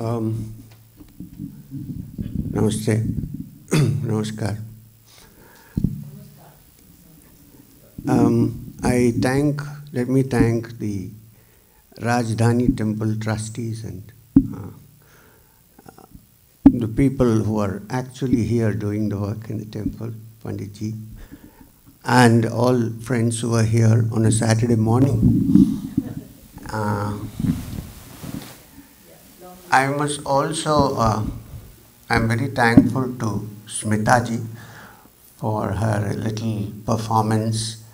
Um, namaste. Namaskar. Um, I thank, let me thank the Rajdhani Temple trustees and uh, the people who are actually here doing the work in the temple, Panditji, and all friends who are here on a Saturday morning. Uh, I must also, uh, I'm very thankful to Smitaji for her little performance,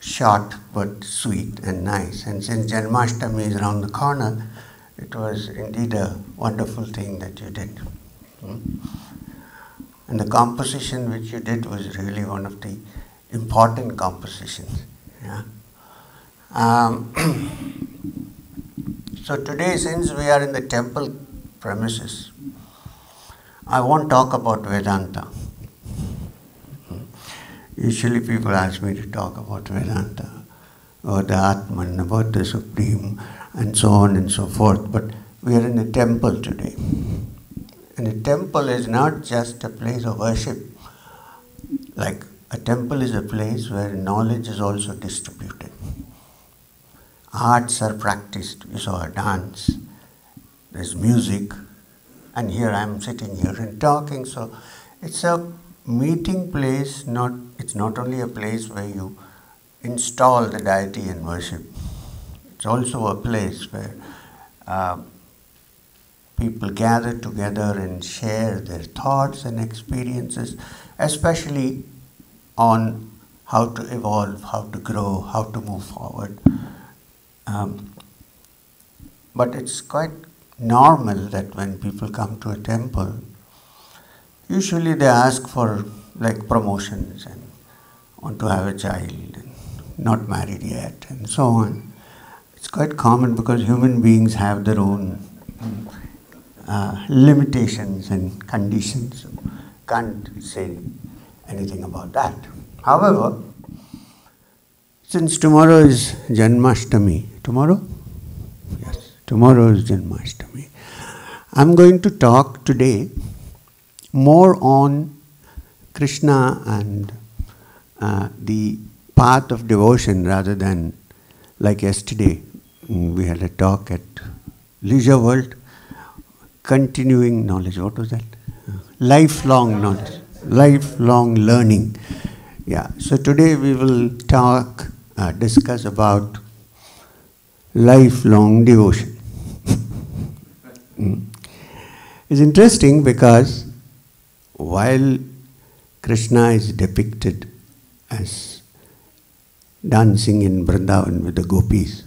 short but sweet and nice. And since Janmashtami is around the corner, it was indeed a wonderful thing that you did. Hmm? And the composition which you did was really one of the important compositions. Yeah? Um, so today, since we are in the temple premises, I won't talk about Vedanta. Usually people ask me to talk about Vedanta, or the Atman, about the Supreme, and so on and so forth. But we are in a temple today. And a temple is not just a place of worship. Like a temple is a place where knowledge is also distributed. Arts are practiced. You saw a dance, there's music, and here I am sitting here and talking. So it's a meeting place, not it's not only a place where you install the deity and worship. It's also a place where uh, people gather together and share their thoughts and experiences, especially on how to evolve, how to grow, how to move forward. Um, but it's quite normal that when people come to a temple, usually they ask for like promotions and want to have a child and not married yet and so on. It's quite common because human beings have their own uh, limitations and conditions. Can't say anything about that. However, since tomorrow is Janmashtami, tomorrow? Yes, tomorrow is Janmashtami. I'm going to talk today more on Krishna and uh, the path of devotion rather than like yesterday we had a talk at Leisure World, continuing knowledge. What was that? lifelong knowledge, lifelong learning. Yeah. So today we will talk, uh, discuss about lifelong devotion. mm. It's interesting because while Krishna is depicted as dancing in Vrindavan with the gopis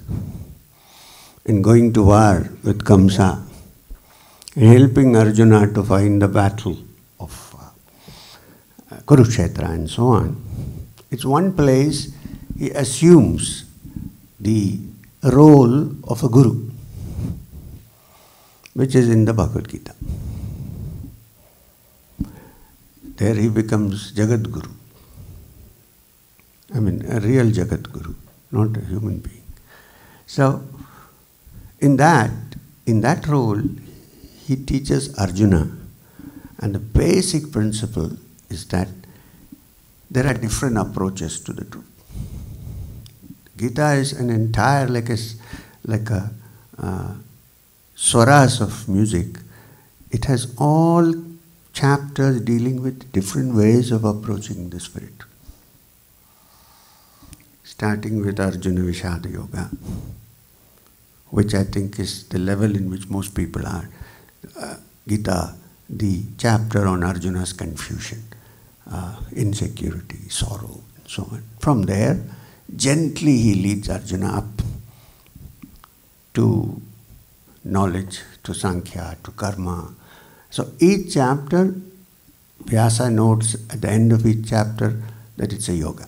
and going to war with Kamsa and helping Arjuna to find the battle of uh, Kurukshetra and so on. It's one place he assumes the role of a guru, which is in the Bhagavad Gita. There he becomes Jagat Guru. I mean, a real Jagat Guru, not a human being. So, in that, in that role, he teaches Arjuna, and the basic principle is that there are different approaches to the truth. Gita is an entire like a like a uh, swaras of music. It has all chapters dealing with different ways of approaching the spirit. Starting with Arjuna Vishada Yoga, which I think is the level in which most people are. Uh, Gita, the chapter on Arjuna's confusion, uh, insecurity, sorrow, and so on. From there, gently he leads Arjuna up to knowledge, to Sankhya, to karma. So each chapter, Vyasa notes at the end of each chapter that it's a yoga.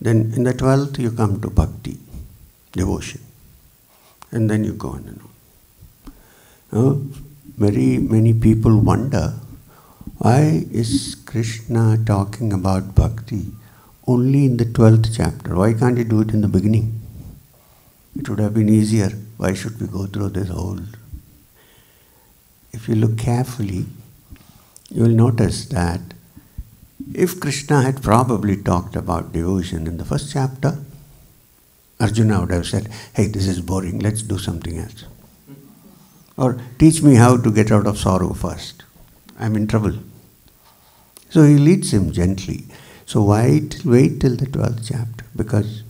Then in the twelfth, you come to bhakti, devotion. And then you go on and on. Uh, very many people wonder why is Krishna talking about bhakti only in the 12th chapter? Why can't he do it in the beginning? It would have been easier. Why should we go through this whole? If you look carefully, you will notice that if Krishna had probably talked about devotion in the first chapter, Arjuna would have said, Hey, this is boring, let's do something else. Or teach me how to get out of sorrow first. I'm in trouble. So he leads him gently. So wait, wait till the 12th chapter because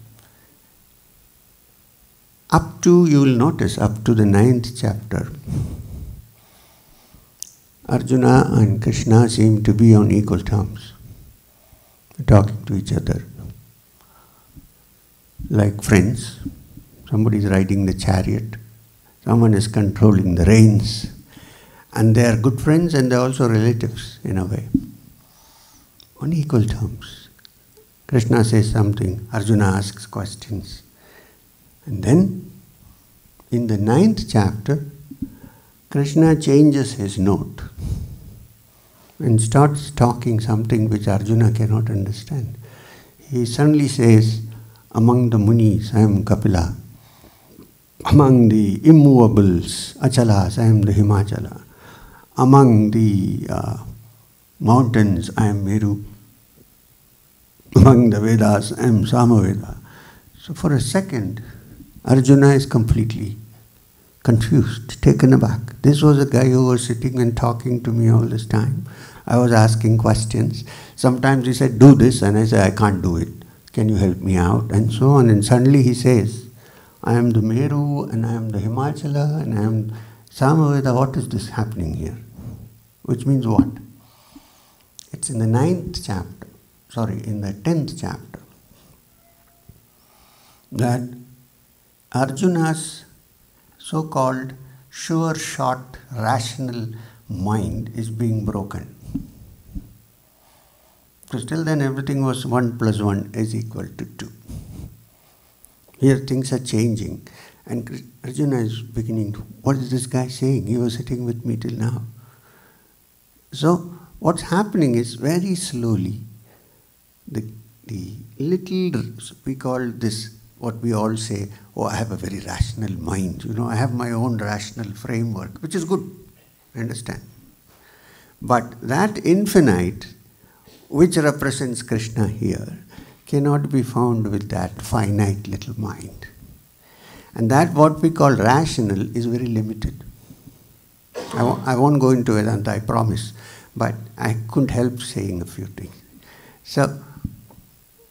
up to, you will notice, up to the 9th chapter, Arjuna and Krishna seem to be on equal terms, talking to each other like friends. Somebody is riding the chariot, someone is controlling the reins, and they are good friends and they are also relatives in a way, on equal terms. Krishna says something, Arjuna asks questions. And then, in the ninth chapter, Krishna changes his note and starts talking something which Arjuna cannot understand. He suddenly says, Among the Munis, I am Kapila. Among the immovables, Achalas, I am the Himachala. Among the uh, mountains, I am Meru. Among the Vedas, I am Samaveda. So for a second, Arjuna is completely confused, taken aback. This was a guy who was sitting and talking to me all this time. I was asking questions. Sometimes he said, Do this, and I said, I can't do it. Can you help me out? And so on. And suddenly he says, I am the Meru, and I am the Himachala, and I am Samaveda. What is this happening here? Which means what? It's in the ninth chapter, sorry, in the tenth chapter, that Arjuna's so called sure shot rational mind is being broken. So till then everything was 1 plus 1 is equal to 2. Here things are changing and Arjuna is beginning, what is this guy saying? He was sitting with me till now. So what's happening is very slowly the, the little, we call this what we all say, oh, I have a very rational mind. You know, I have my own rational framework, which is good. I understand. But that infinite, which represents Krishna here, cannot be found with that finite little mind. And that, what we call rational, is very limited. I w- I won't go into Vedanta, I promise, but I couldn't help saying a few things. So,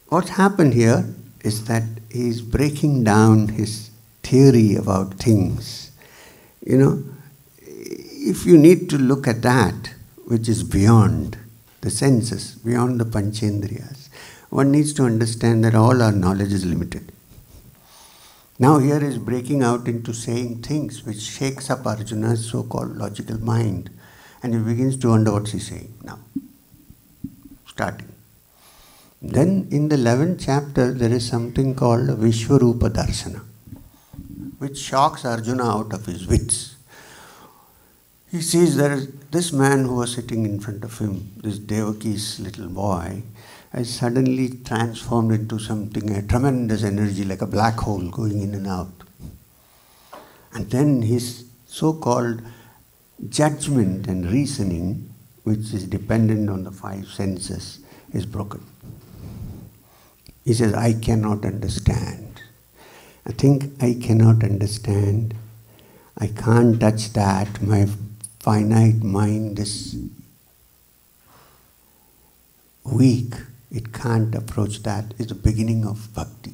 what happened here is that he's breaking down his theory about things. You know, if you need to look at that, which is beyond the senses, beyond the panchendriyas, one needs to understand that all our knowledge is limited. Now here is breaking out into saying things which shakes up Arjuna's so-called logical mind and he begins to wonder what he saying now. Starting. Then in the 11th chapter, there is something called Vishwarupa Darshana, which shocks Arjuna out of his wits. He sees there is this man who was sitting in front of him, this Devaki's little boy, has suddenly transformed into something, a tremendous energy, like a black hole going in and out. And then his so called judgment and reasoning, which is dependent on the five senses, is broken. He says, I cannot understand. I think I cannot understand. I can't touch that. My finite mind is weak. It can't approach that. It's the beginning of bhakti.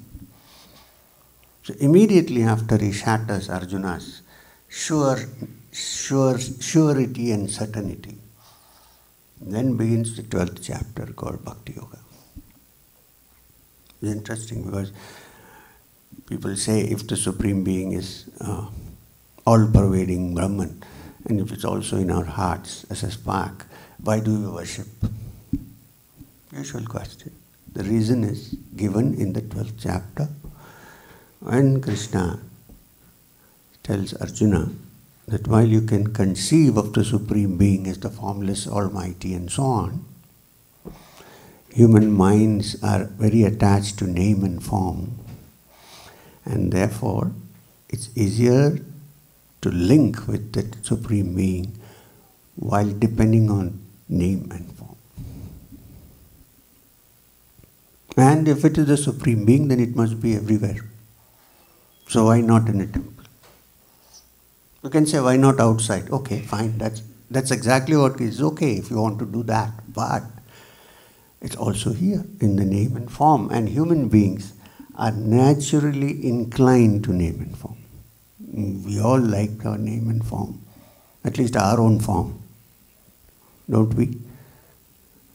So immediately after he shatters Arjuna's sure, sure, surety and certainty, then begins the 12th chapter called Bhakti Yoga. It's interesting because people say if the Supreme Being is uh, all pervading Brahman and if it's also in our hearts as a spark, why do we worship? Usual question. The reason is given in the 12th chapter when Krishna tells Arjuna that while you can conceive of the Supreme Being as the formless Almighty and so on, human minds are very attached to name and form, and therefore it's easier to link with that Supreme Being while depending on name and form. And if it is the Supreme Being, then it must be everywhere. So why not in a temple? You can say, why not outside? Okay, fine, that's, that's exactly what is okay if you want to do that. But it's also here in the name and form. And human beings are naturally inclined to name and form. We all like our name and form, at least our own form, don't we?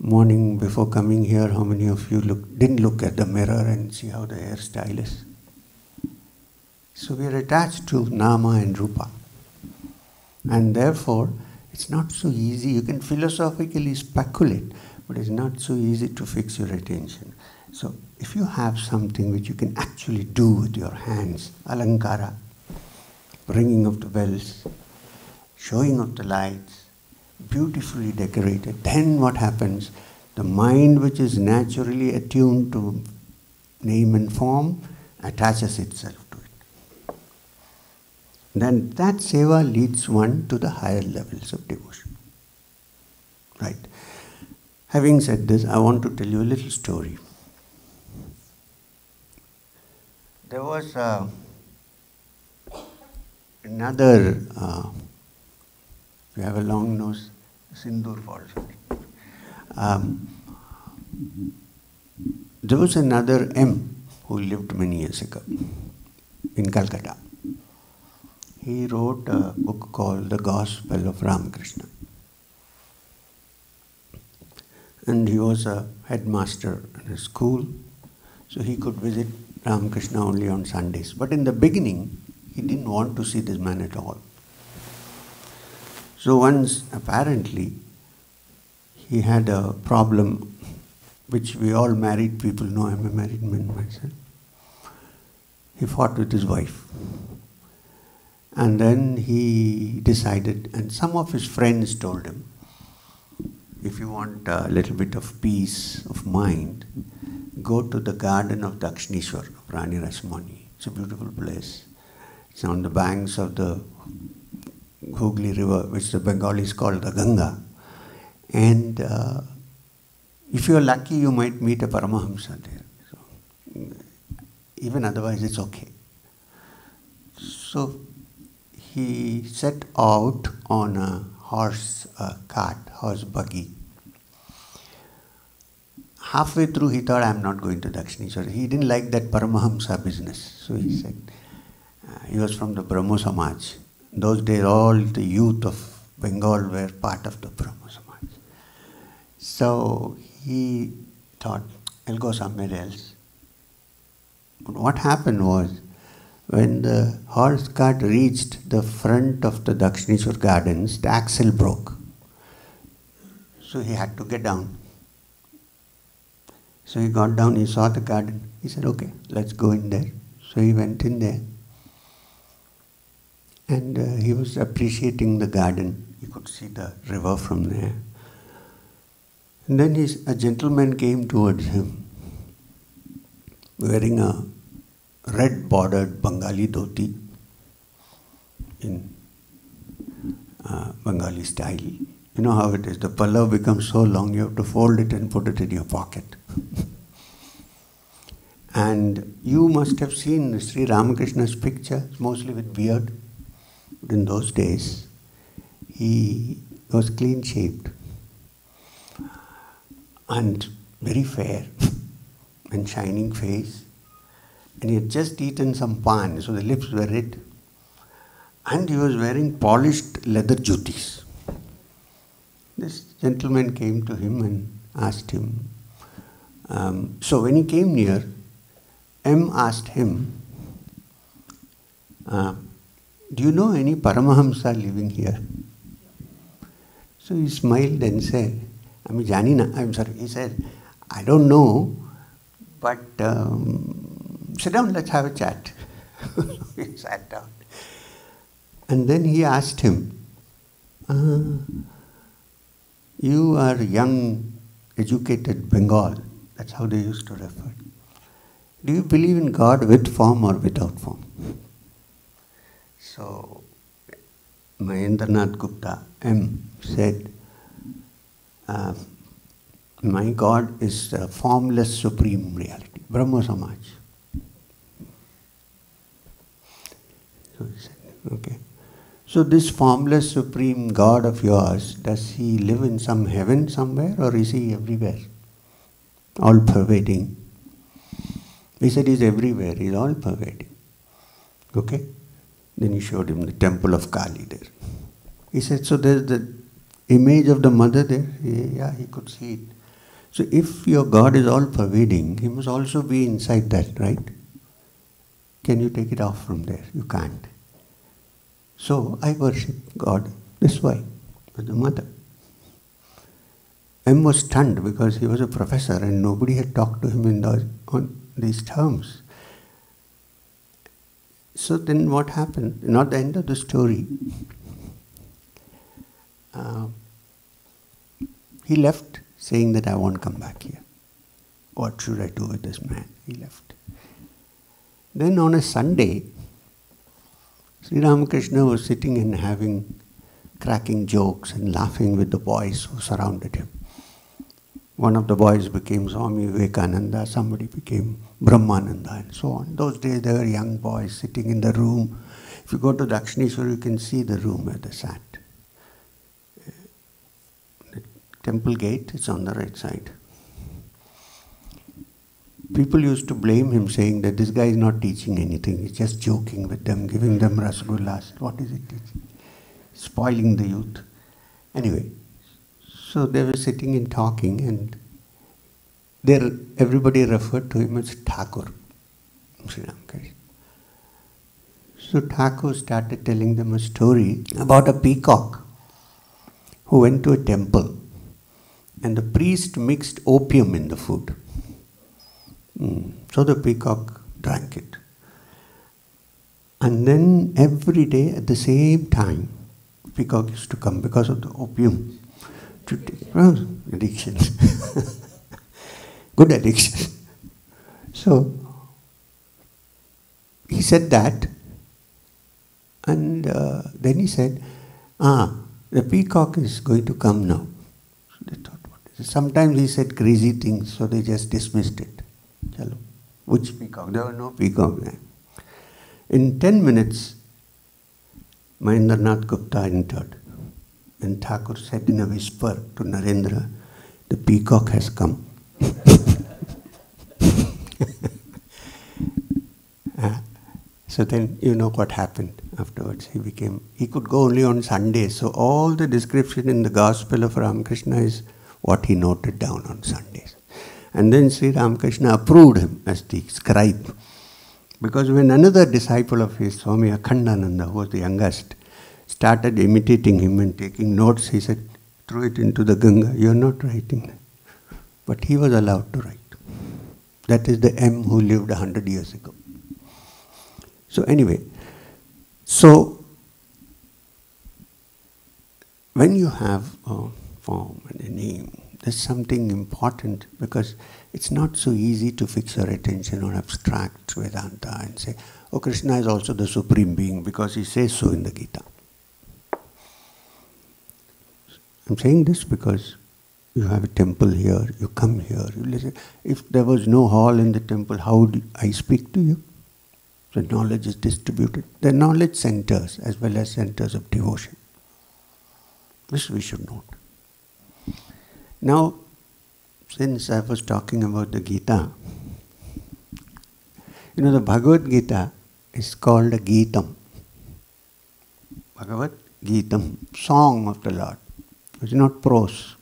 Morning before coming here, how many of you look, didn't look at the mirror and see how the hairstyle is? So we are attached to Nama and Rupa. And therefore, it's not so easy. You can philosophically speculate, but it's not so easy to fix your attention. So, if you have something which you can actually do with your hands, alankara, ringing of the bells, showing of the lights, beautifully decorated, then what happens? The mind, which is naturally attuned to name and form, attaches itself to it. Then that seva leads one to the higher levels of devotion. Right. Having said this, I want to tell you a little story. There was uh, another, uh, you have a long nose, Sindur falls. Um, there was another M who lived many years ago in Calcutta. He wrote a book called The Gospel of Ramakrishna. And he was a headmaster in a school, so he could visit Ramakrishna only on Sundays. But in the beginning, he didn't want to see this man at all. So once, apparently, he had a problem which we all married people know. I'm a married man myself. He fought with his wife. And then he decided, and some of his friends told him, if you want a little bit of peace of mind, go to the garden of Dakshineshwar, Rani Rasmani. It's a beautiful place. It's on the banks of the Hooghly River, which the Bengalis call the Ganga. And uh, if you're lucky, you might meet a Paramahamsa there. So, even otherwise, it's okay. So he set out on a horse cart, horse buggy. Halfway through, he thought, I'm not going to Dakshineshwar. He didn't like that Paramahamsa business. So he said, uh, he was from the Brahmo Samaj. Those days, all the youth of Bengal were part of the Brahmo Samaj. So he thought, I'll go somewhere else. But what happened was, when the horse cart reached the front of the Dakshineshwar gardens, the axle broke. So he had to get down. So he got down, he saw the garden. He said, okay, let's go in there. So he went in there. And uh, he was appreciating the garden. He could see the river from there. And then his, a gentleman came towards him wearing a red bordered Bengali dhoti in uh, Bengali style. You know how it is. The pallav becomes so long, you have to fold it and put it in your pocket. and you must have seen Sri Ramakrishna's picture, mostly with beard. In those days, he was clean shaved and very fair and shining face. And he had just eaten some pan, so the lips were red. And he was wearing polished leather jutis. This gentleman came to him and asked him. Um, so when he came near, M asked him, uh, Do you know any Paramahamsa living here? So he smiled and said, I mean, Janina, I'm sorry, he said, I don't know, but um, sit down, let's have a chat. he sat down. And then he asked him, uh, you are young, educated Bengal. That's how they used to refer. Do you believe in God with form or without form? So, Mahendranath Gupta, M, said, uh, My God is a formless supreme reality, Brahma Samaj. So he said, okay. So this formless supreme God of yours, does he live in some heaven somewhere or is he everywhere? All pervading. He said he's everywhere, he's all pervading. Okay? Then he showed him the temple of Kali there. He said, so there's the image of the mother there? Yeah, he could see it. So if your God is all pervading, he must also be inside that, right? Can you take it off from there? You can't. So I worship God this way, as the mother. M was stunned because he was a professor and nobody had talked to him in those, on these terms. So then what happened? Not the end of the story. Uh, he left saying that I won't come back here. What should I do with this man? He left. Then on a Sunday, Sri Ramakrishna was sitting and having, cracking jokes and laughing with the boys who surrounded him. One of the boys became Swami Vivekananda, somebody became Brahmananda, and so on. Those days there were young boys sitting in the room. If you go to Dakshineshwar, you can see the room where they sat. The temple gate is on the right side. People used to blame him, saying that this guy is not teaching anything, he's just joking with them, giving them rasgullas. What is it teaching? Spoiling the youth. Anyway, so they were sitting and talking, and there everybody referred to him as Thakur. So Thakur started telling them a story about a peacock who went to a temple and the priest mixed opium in the food. Mm. So the peacock drank it. And then every day at the same time, peacock used to come because of the opium to take well, addiction. Good addiction. So he said that, and uh, then he said, Ah, the peacock is going to come now. So they thought? Sometimes he said crazy things, so they just dismissed it. Chalo. Which peacock? There was no peacock there. In 10 minutes, Mahendranath Gupta entered. And Thakur said in a whisper to Narendra, The peacock has come. uh, so then you know what happened afterwards. He became, he could go only on Sundays. So all the description in the Gospel of Ramakrishna is what he noted down on Sundays. And then Sri Ramakrishna approved him as the scribe. Because when another disciple of his, Swami Akhandananda, who was the youngest, started imitating him and taking notes, he said, throw it into the Ganga. You're not writing. But he was allowed to write. That is the M who lived a hundred years ago. So anyway, so when you have a form and a name, there's something important because it's not so easy to fix your attention on abstract Vedanta and say, oh, Krishna is also the supreme being because he says so in the Gita. I'm saying this because you have a temple here, you come here, you listen. If there was no hall in the temple, how would I speak to you? The knowledge is distributed. The knowledge centers as well as centers of devotion. This we should note. Now, since I was talking about the Gita, you know, the Bhagavad Gita is called a Gitam. Bhagavad Gitam, song of the Lord. It's not prose.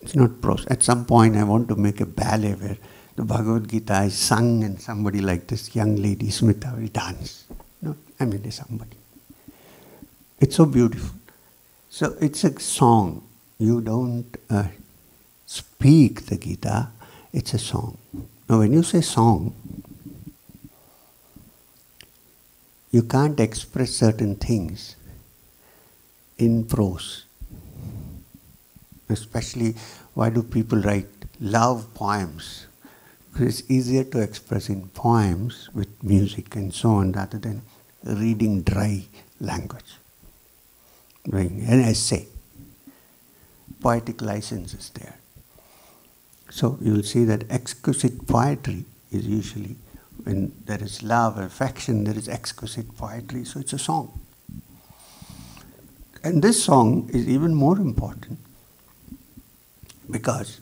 It's not prose. At some point, I want to make a ballet where the Bhagavad Gita is sung and somebody like this young lady, Smita, will dance. No, I mean, somebody. It's so beautiful. So it's a song. You don't uh, speak the Gita, it's a song. Now, when you say song, you can't express certain things in prose. Especially, why do people write love poems? Because it's easier to express in poems with music and so on rather than reading dry language. Doing an essay. Poetic license is there. So you will see that exquisite poetry is usually when there is love, affection, there is exquisite poetry, so it's a song. And this song is even more important because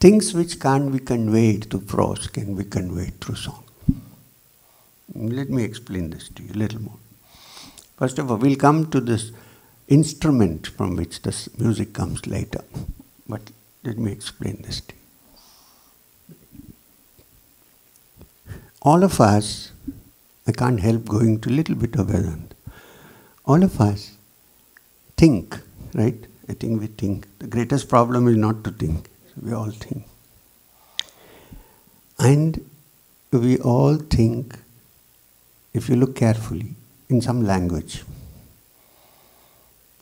things which can't be conveyed through prose can be conveyed through song. Let me explain this to you a little more. First of all, we'll come to this instrument from which this music comes later. But let me explain this to you. All of us, I can't help going to a little bit of Vedanta. All of us think, right? I think we think. The greatest problem is not to think. We all think. And we all think, if you look carefully, in some language.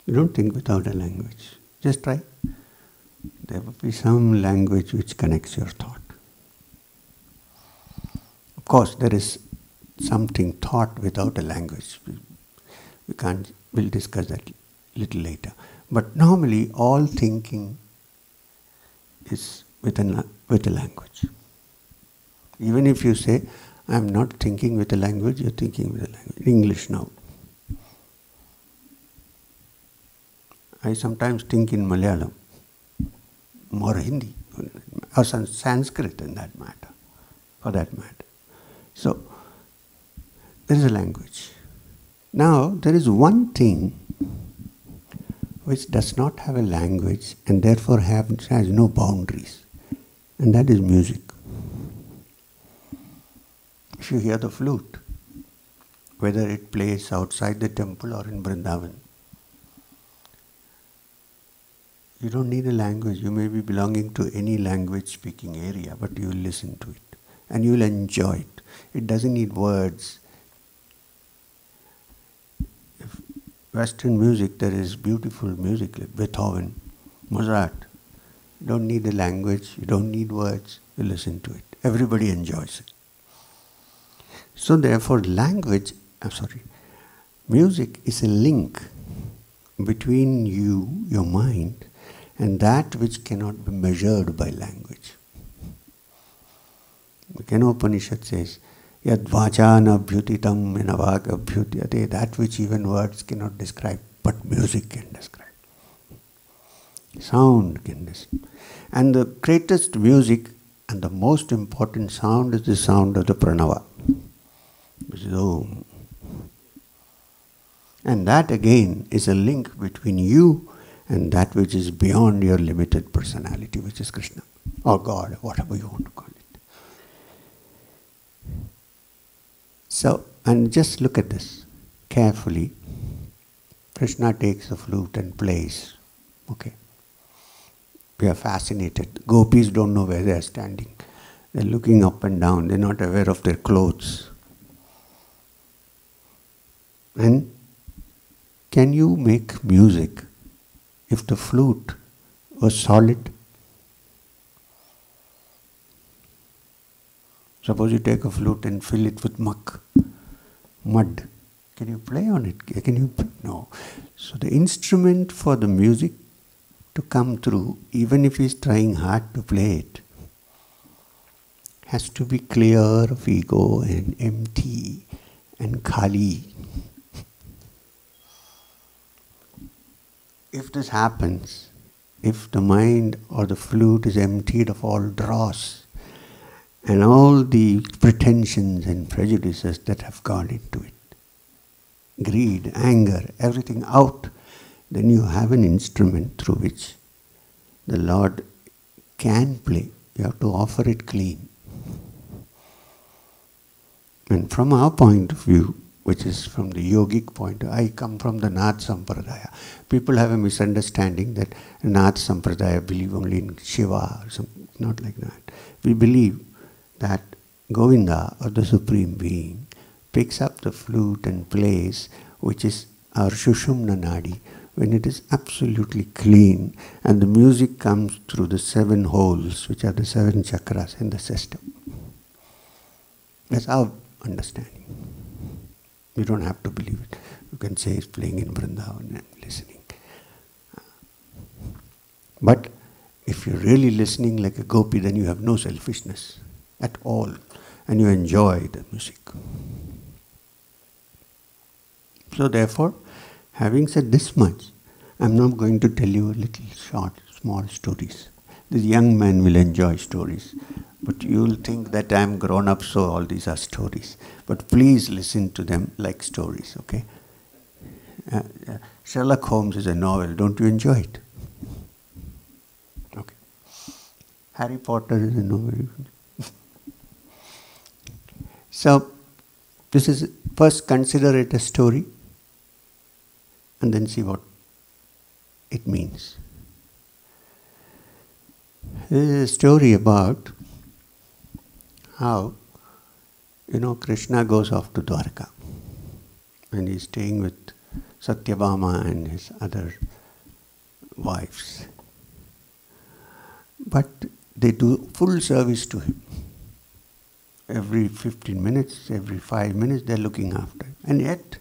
You don't think without a language. Just try. There will be some language which connects your thought. Of course, there is something thought without a language. We can't, we'll discuss that little later. But normally, all thinking is with with a language. Even if you say, I'm not thinking with a language, you're thinking with a language. English now. I sometimes think in Malayalam or Hindi or Sanskrit in that matter, for that matter. So, there is a language. Now, there is one thing which does not have a language and therefore have, has no boundaries, and that is music. If you hear the flute, whether it plays outside the temple or in Vrindavan, you don't need a language. You may be belonging to any language speaking area, but you will listen to it and you will enjoy it. It doesn't need words. Western music, there is beautiful music like Beethoven, Mozart. You don't need a language, you don't need words, you listen to it. Everybody enjoys it. So, therefore, language, I'm sorry, music is a link between you, your mind, and that which cannot be measured by language. The Kena Upanishad says, Yad vachana bhyutitam minavaga bhyutyate, that which even words cannot describe, but music can describe. Sound can describe. And the greatest music and the most important sound is the sound of the pranava which is Om. And that again is a link between you and that which is beyond your limited personality, which is Krishna or God, whatever you want to call it. So, and just look at this carefully. Krishna takes the flute and plays. Okay. We are fascinated. Gopis don't know where they are standing. They're looking up and down. They're not aware of their clothes. And can you make music if the flute was solid? Suppose you take a flute and fill it with muck, mud. Can you play on it? Can you? No. So the instrument for the music to come through, even if he's trying hard to play it, has to be clear of ego and empty and khali. if this happens, if the mind or the flute is emptied of all dross and all the pretensions and prejudices that have gone into it, greed, anger, everything out, then you have an instrument through which the Lord can play. You have to offer it clean. And from our point of view, which is from the yogic point. I come from the Nath Sampradaya. People have a misunderstanding that Nath Sampradaya believe only in Shiva or something. Not like that. We believe that Govinda, or the Supreme Being, picks up the flute and plays, which is our Shushumna Nadi, when it is absolutely clean and the music comes through the seven holes, which are the seven chakras in the system. That's our understanding. You don't have to believe it. You can say it's playing in Vrindavan and listening. But if you're really listening like a gopi, then you have no selfishness at all and you enjoy the music. So, therefore, having said this much, I'm not going to tell you a little short, small stories. This young man will enjoy stories, but you'll think that I'm grown up, so all these are stories. But please listen to them like stories, okay? Uh, uh, Sherlock Holmes is a novel. Don't you enjoy it? Okay. Harry Potter is a novel. So, this is first consider it a story and then see what it means. This is a story about how, you know, Krishna goes off to Dwarka and he's staying with Satyabhama and his other wives. But they do full service to him. Every 15 minutes, every 5 minutes, they're looking after him. And yet,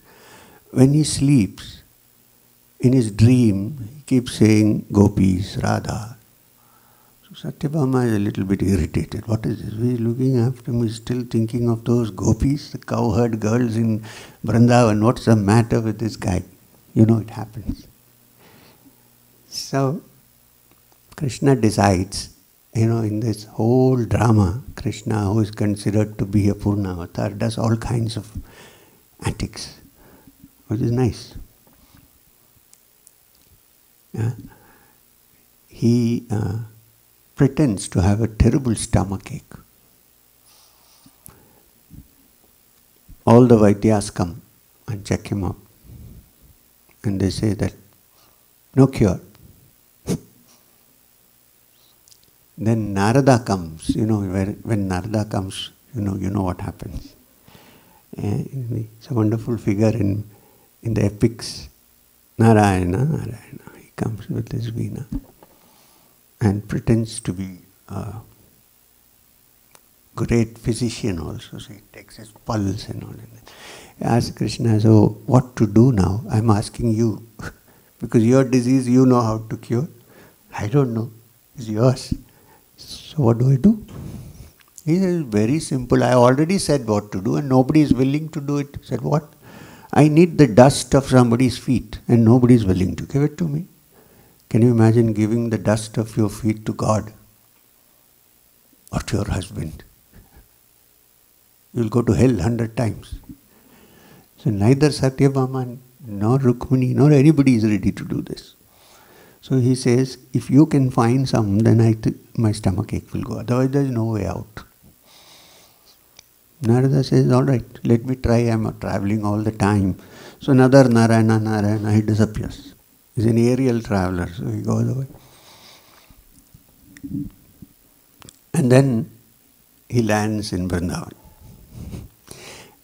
when he sleeps, in his dream, he keeps saying gopis, Radha. So Satyabhama is a little bit irritated. What is this? He's looking after me, still thinking of those gopis, the cowherd girls in Vrindavan. What's the matter with this guy? You know, it happens. So, Krishna decides, you know, in this whole drama, Krishna, who is considered to be a Purna avatar, does all kinds of antics, which is nice. Yeah? He uh, pretends to have a terrible stomach ache. All the Vaidyas come and check him up. And they say that no cure. Then Narada comes, you know, when Narada comes, you know, you know what happens. Eh, it's a wonderful figure in, in the epics. Narayana, Narayana he comes with his veena and pretends to be a great physician also. So he takes his pulse and all. He asks Krishna, so what to do now? I'm asking you. because your disease you know how to cure. I don't know. It's yours. So what do I do? He says, very simple. I already said what to do and nobody is willing to do it. He said, what? I need the dust of somebody's feet and nobody is willing to give it to me. Can you imagine giving the dust of your feet to God or to your husband? You'll go to hell hundred times. So neither Satyabhama nor Rukmini nor anybody is ready to do this. So he says, if you can find some, then I th- my stomach ache will go. Otherwise, there is no way out. Narada says, all right, let me try. I'm traveling all the time. So another Narayana, Narayana, he disappears. He's an aerial traveler, so he goes away. And then he lands in Vrindavan.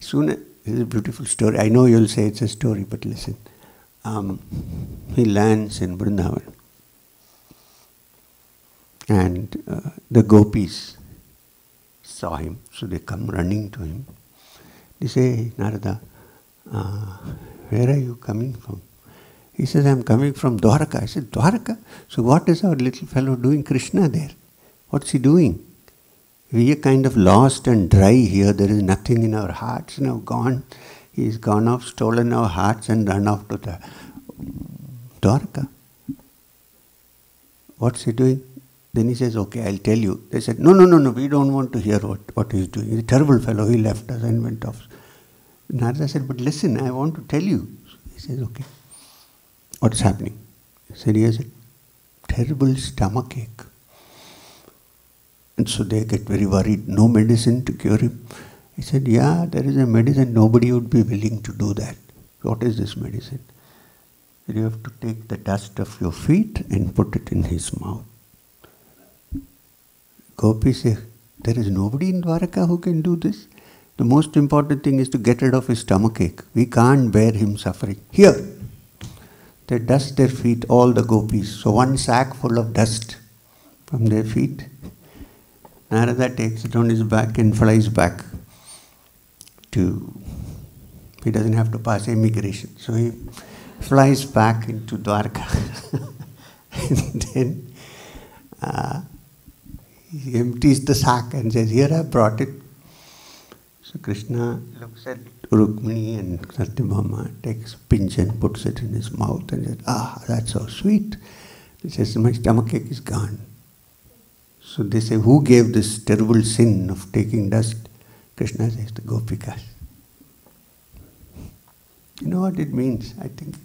Soon, this is a beautiful story. I know you'll say it's a story, but listen. Um, he lands in Vrindavan. And uh, the gopis saw him, so they come running to him. They say, Narada, uh, where are you coming from? He says, I'm coming from Dwarka. I said, Dwarka? So what is our little fellow doing Krishna there? What's he doing? We are kind of lost and dry here. There is nothing in our hearts now. Gone. He's gone off, stolen our hearts and run off to the Dwarka. What's he doing? Then he says, Okay, I'll tell you. They said, No, no, no, no, we don't want to hear what, what he's doing. He's a terrible fellow. He left us and went off. Narada said, But listen, I want to tell you. He says, Okay. What is happening? He said he has a terrible stomach ache. And so they get very worried. No medicine to cure him. He said, Yeah, there is a medicine. Nobody would be willing to do that. What is this medicine? You have to take the dust of your feet and put it in his mouth. Gopi said, There is nobody in Dwaraka who can do this. The most important thing is to get rid of his stomach ache. We can't bear him suffering. Here, they dust their feet, all the gopis. So one sack full of dust from their feet. Narada takes it on his back and flies back to, he doesn't have to pass immigration. So he flies back into Dwarka. and then uh, he empties the sack and says, Here I brought it. So Krishna looks at Rukmini and Satyabhama, takes a pinch and puts it in his mouth and says, Ah, that's so sweet. He says, My stomachache is gone. So they say, Who gave this terrible sin of taking dust? Krishna says, The Gopikas. You know what it means? I think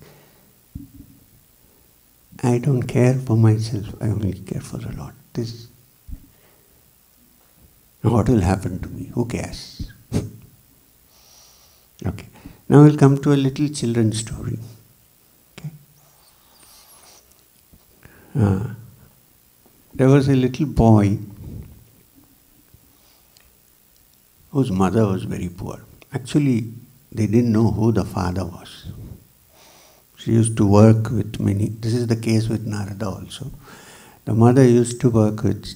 I don't care for myself, I only care for the Lord. This what will happen to me? Who cares? okay. Now we'll come to a little children's story. Okay. Uh, there was a little boy whose mother was very poor. Actually, they didn't know who the father was. She used to work with many, this is the case with Narada also. The mother used to work with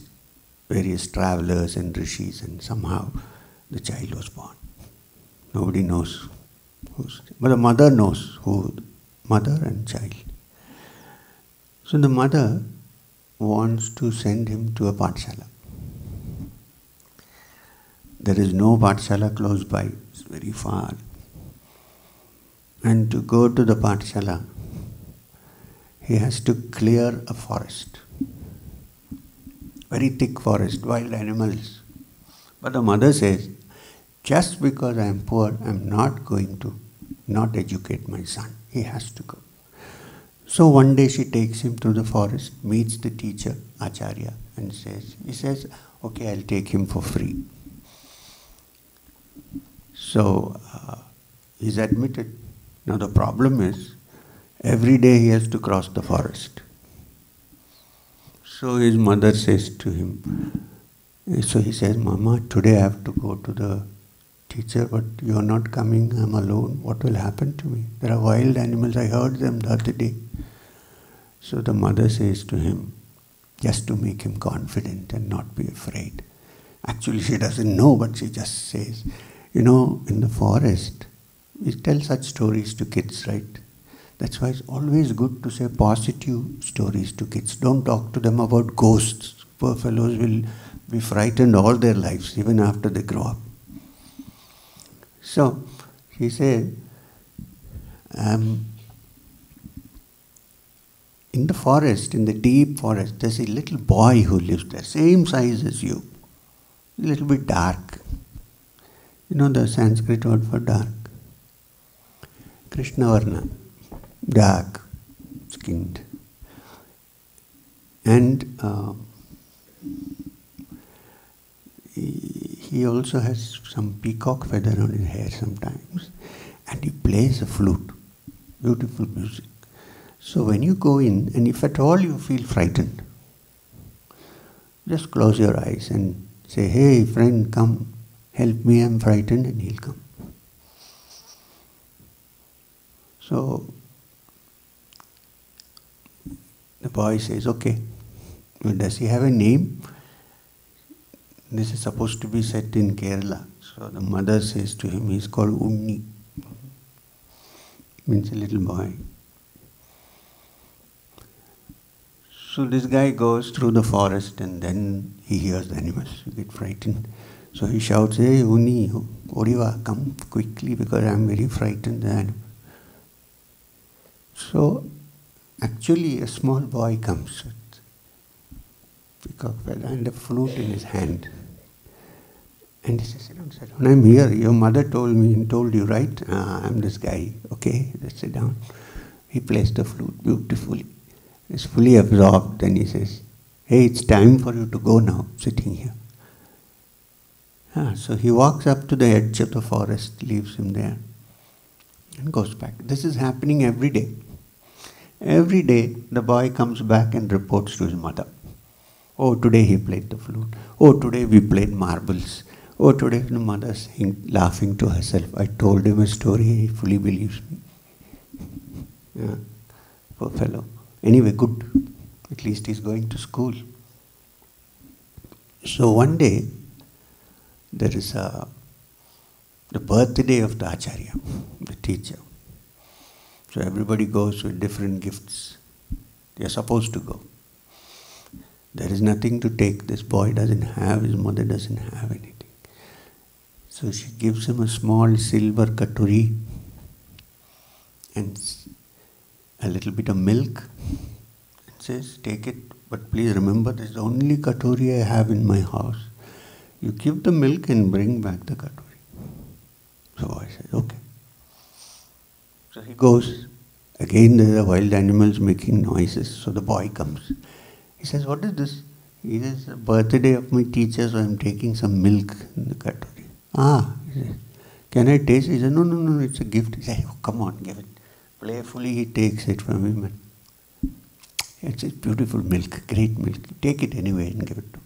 various travelers and rishis, and somehow the child was born. Nobody knows who's, but the mother knows who, mother and child. So the mother wants to send him to a Pathshala. There is no Pathshala close by, it's very far. And to go to the Pathshala, he has to clear a forest. Very thick forest, wild animals. But the mother says, just because I am poor, I am not going to not educate my son. He has to go. So one day she takes him to the forest, meets the teacher, Acharya, and says, he says, okay, I'll take him for free. So uh, he's admitted. Now the problem is, every day he has to cross the forest. So his mother says to him, so he says, Mama, today I have to go to the teacher, but you're not coming, I'm alone. What will happen to me? There are wild animals, I heard them the other day. So the mother says to him, just to make him confident and not be afraid. Actually, she doesn't know, but she just says, you know, in the forest, we tell such stories to kids, right? That's why it's always good to say positive stories to kids. Don't talk to them about ghosts. Poor fellows will be frightened all their lives, even after they grow up. So, she said, um, in the forest, in the deep forest, there's a little boy who lives there, same size as you, a little bit dark. You know the Sanskrit word for dark? Krishna Varna, dark skinned. And uh, he also has some peacock feather on his hair sometimes, and he plays a flute, beautiful music. So when you go in, and if at all you feel frightened, just close your eyes and say, Hey, friend, come, help me, I'm frightened, and he'll come. So the boy says, Okay. Does he have a name? This is supposed to be set in Kerala. So the mother says to him, he's called Unni. Means a little boy. So this guy goes through the forest and then he hears the animals. You get frightened. So he shouts, Hey Unni, Oriva, come quickly because I am very frightened. And so actually a small boy comes with peacock feather and a flute in his hand. And he says, sit down, sit down. I'm here. Your mother told me, and told you, right? Ah, I'm this guy. Okay, let's sit down. He plays the flute beautifully He's fully absorbed, then he says, Hey, it's time for you to go now, sitting here. Ah, so he walks up to the edge of the forest, leaves him there, and goes back. This is happening every day. Every day, the boy comes back and reports to his mother. Oh, today he played the flute. Oh, today we played marbles. Oh, today the mother saying, laughing to herself. I told him a story, he fully believes me. Yeah. poor fellow. Anyway, good. At least he's going to school. So one day, there is a, the birthday of the Acharya, the teacher. So everybody goes with different gifts. They are supposed to go. There is nothing to take. This boy doesn't have, his mother doesn't have anything. So she gives him a small silver katori and a little bit of milk and says, Take it, but please remember this is the only katori I have in my house. You give the milk and bring back the katori. So I said, Okay. So he goes. Again, there are wild animals making noises. So the boy comes. He says, What is this? He says, birthday of my teacher, so I'm taking some milk in the katori. Ah, he says, Can I taste? He said, No, no, no, it's a gift. He says, oh, Come on, give it. Playfully, he takes it from him. It's a beautiful milk, great milk. Take it anyway and give it to.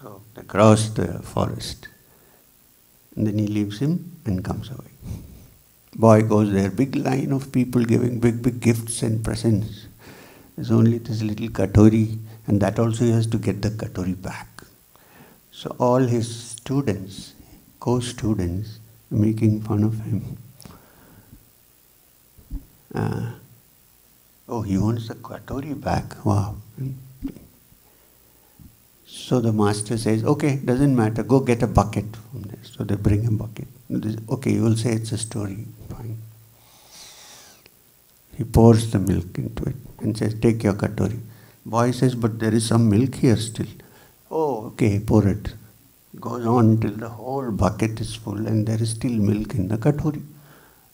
So they cross the forest. And then he leaves him and comes away. Boy goes there, big line of people giving big, big gifts and presents. There's only this little katori, and that also he has to get the katori back. So all his students, co-students, making fun of him. Uh, oh, he wants the katori back. Wow. So the master says, okay, doesn't matter, go get a bucket from there. So they bring a bucket. Okay, you will say it's a story. Fine. He pours the milk into it and says, Take your katori. Boy says, But there is some milk here still. Oh, okay, pour it. Goes on till the whole bucket is full and there is still milk in the katori.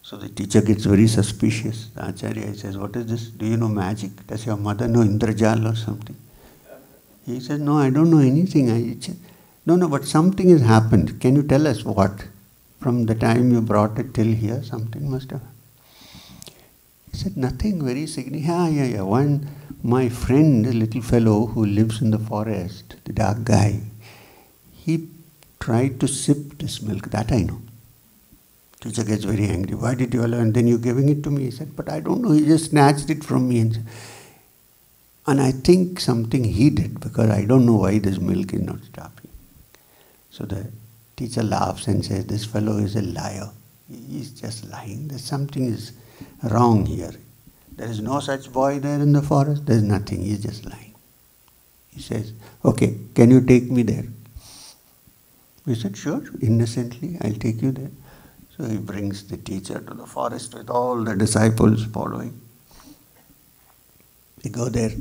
So the teacher gets very suspicious. The Acharya says, What is this? Do you know magic? Does your mother know Indrajal or something? He says, No, I don't know anything. I, said, no, no, but something has happened. Can you tell us what? From the time you brought it till here, something must have. He said, Nothing very significant. Yeah, yeah, yeah. One, my friend, a little fellow who lives in the forest, the dark guy, he tried to sip this milk. That I know. Teacher gets very angry. Why did you allow? And then you're giving it to me. He said, But I don't know. He just snatched it from me. And, and I think something he did because I don't know why this milk is not stopping. So the teacher laughs and says, This fellow is a liar. He's just lying. There's something is wrong here. There is no such boy there in the forest. There's nothing. He's just lying. He says, Okay, can you take me there? We said, Sure, innocently, I'll take you there. So he brings the teacher to the forest with all the disciples following. We go there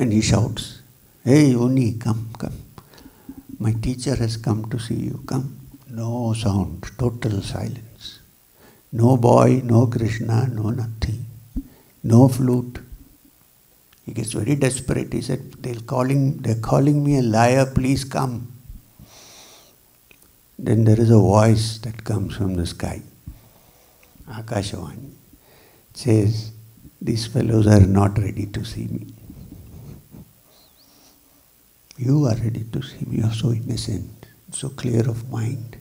and he shouts, Hey, Unni, come, come. My teacher has come to see you. Come. No sound, total silence. No boy, no Krishna, no nothing. No flute. He gets very desperate. He said, They're calling, they're calling me a liar, please come. Then there is a voice that comes from the sky. Akashvani says, These fellows are not ready to see me. You are ready to see me. You are so innocent, so clear of mind.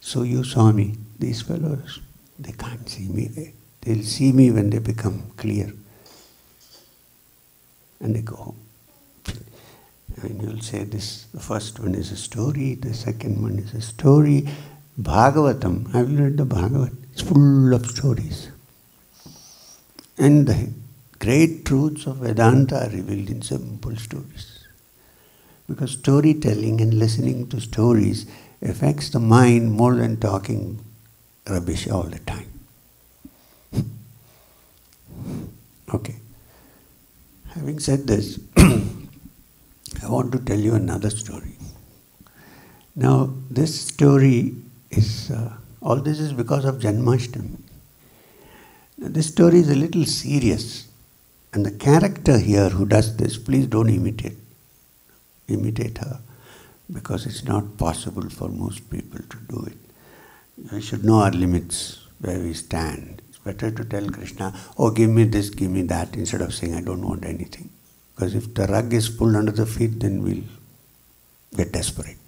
So you saw me. These fellows, they can't see me. They'll see me when they become clear. And they go home. And you'll say this the first one is a story, the second one is a story. Bhagavatam, have you read the Bhagavad? It's full of stories. And the great truths of Vedanta are revealed in simple stories. Because storytelling and listening to stories affects the mind more than talking rubbish all the time. okay. Having said this, I want to tell you another story. Now, this story is, uh, all this is because of Janmashtami. Now, this story is a little serious, and the character here who does this, please don't imitate, imitate her, because it's not possible for most people to do it. We should know our limits, where we stand. It's better to tell Krishna, oh, give me this, give me that, instead of saying, I don't want anything. Because if the rug is pulled under the feet, then we'll get desperate.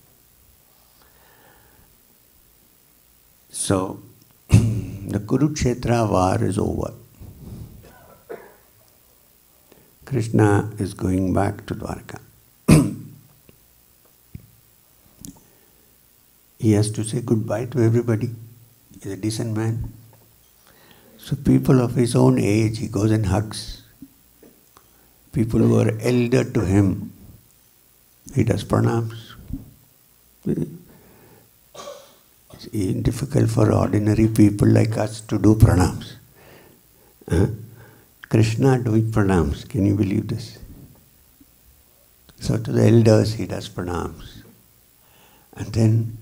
So, the Kurukshetra war is over. Krishna is going back to Dwarka. he has to say goodbye to everybody. He's a decent man. So people of his own age, he goes and hugs. People who are elder to him, he does pranams. It's difficult for ordinary people like us to do pranams. Huh? Krishna doing pranams, can you believe this? So to the elders he does pranams. And then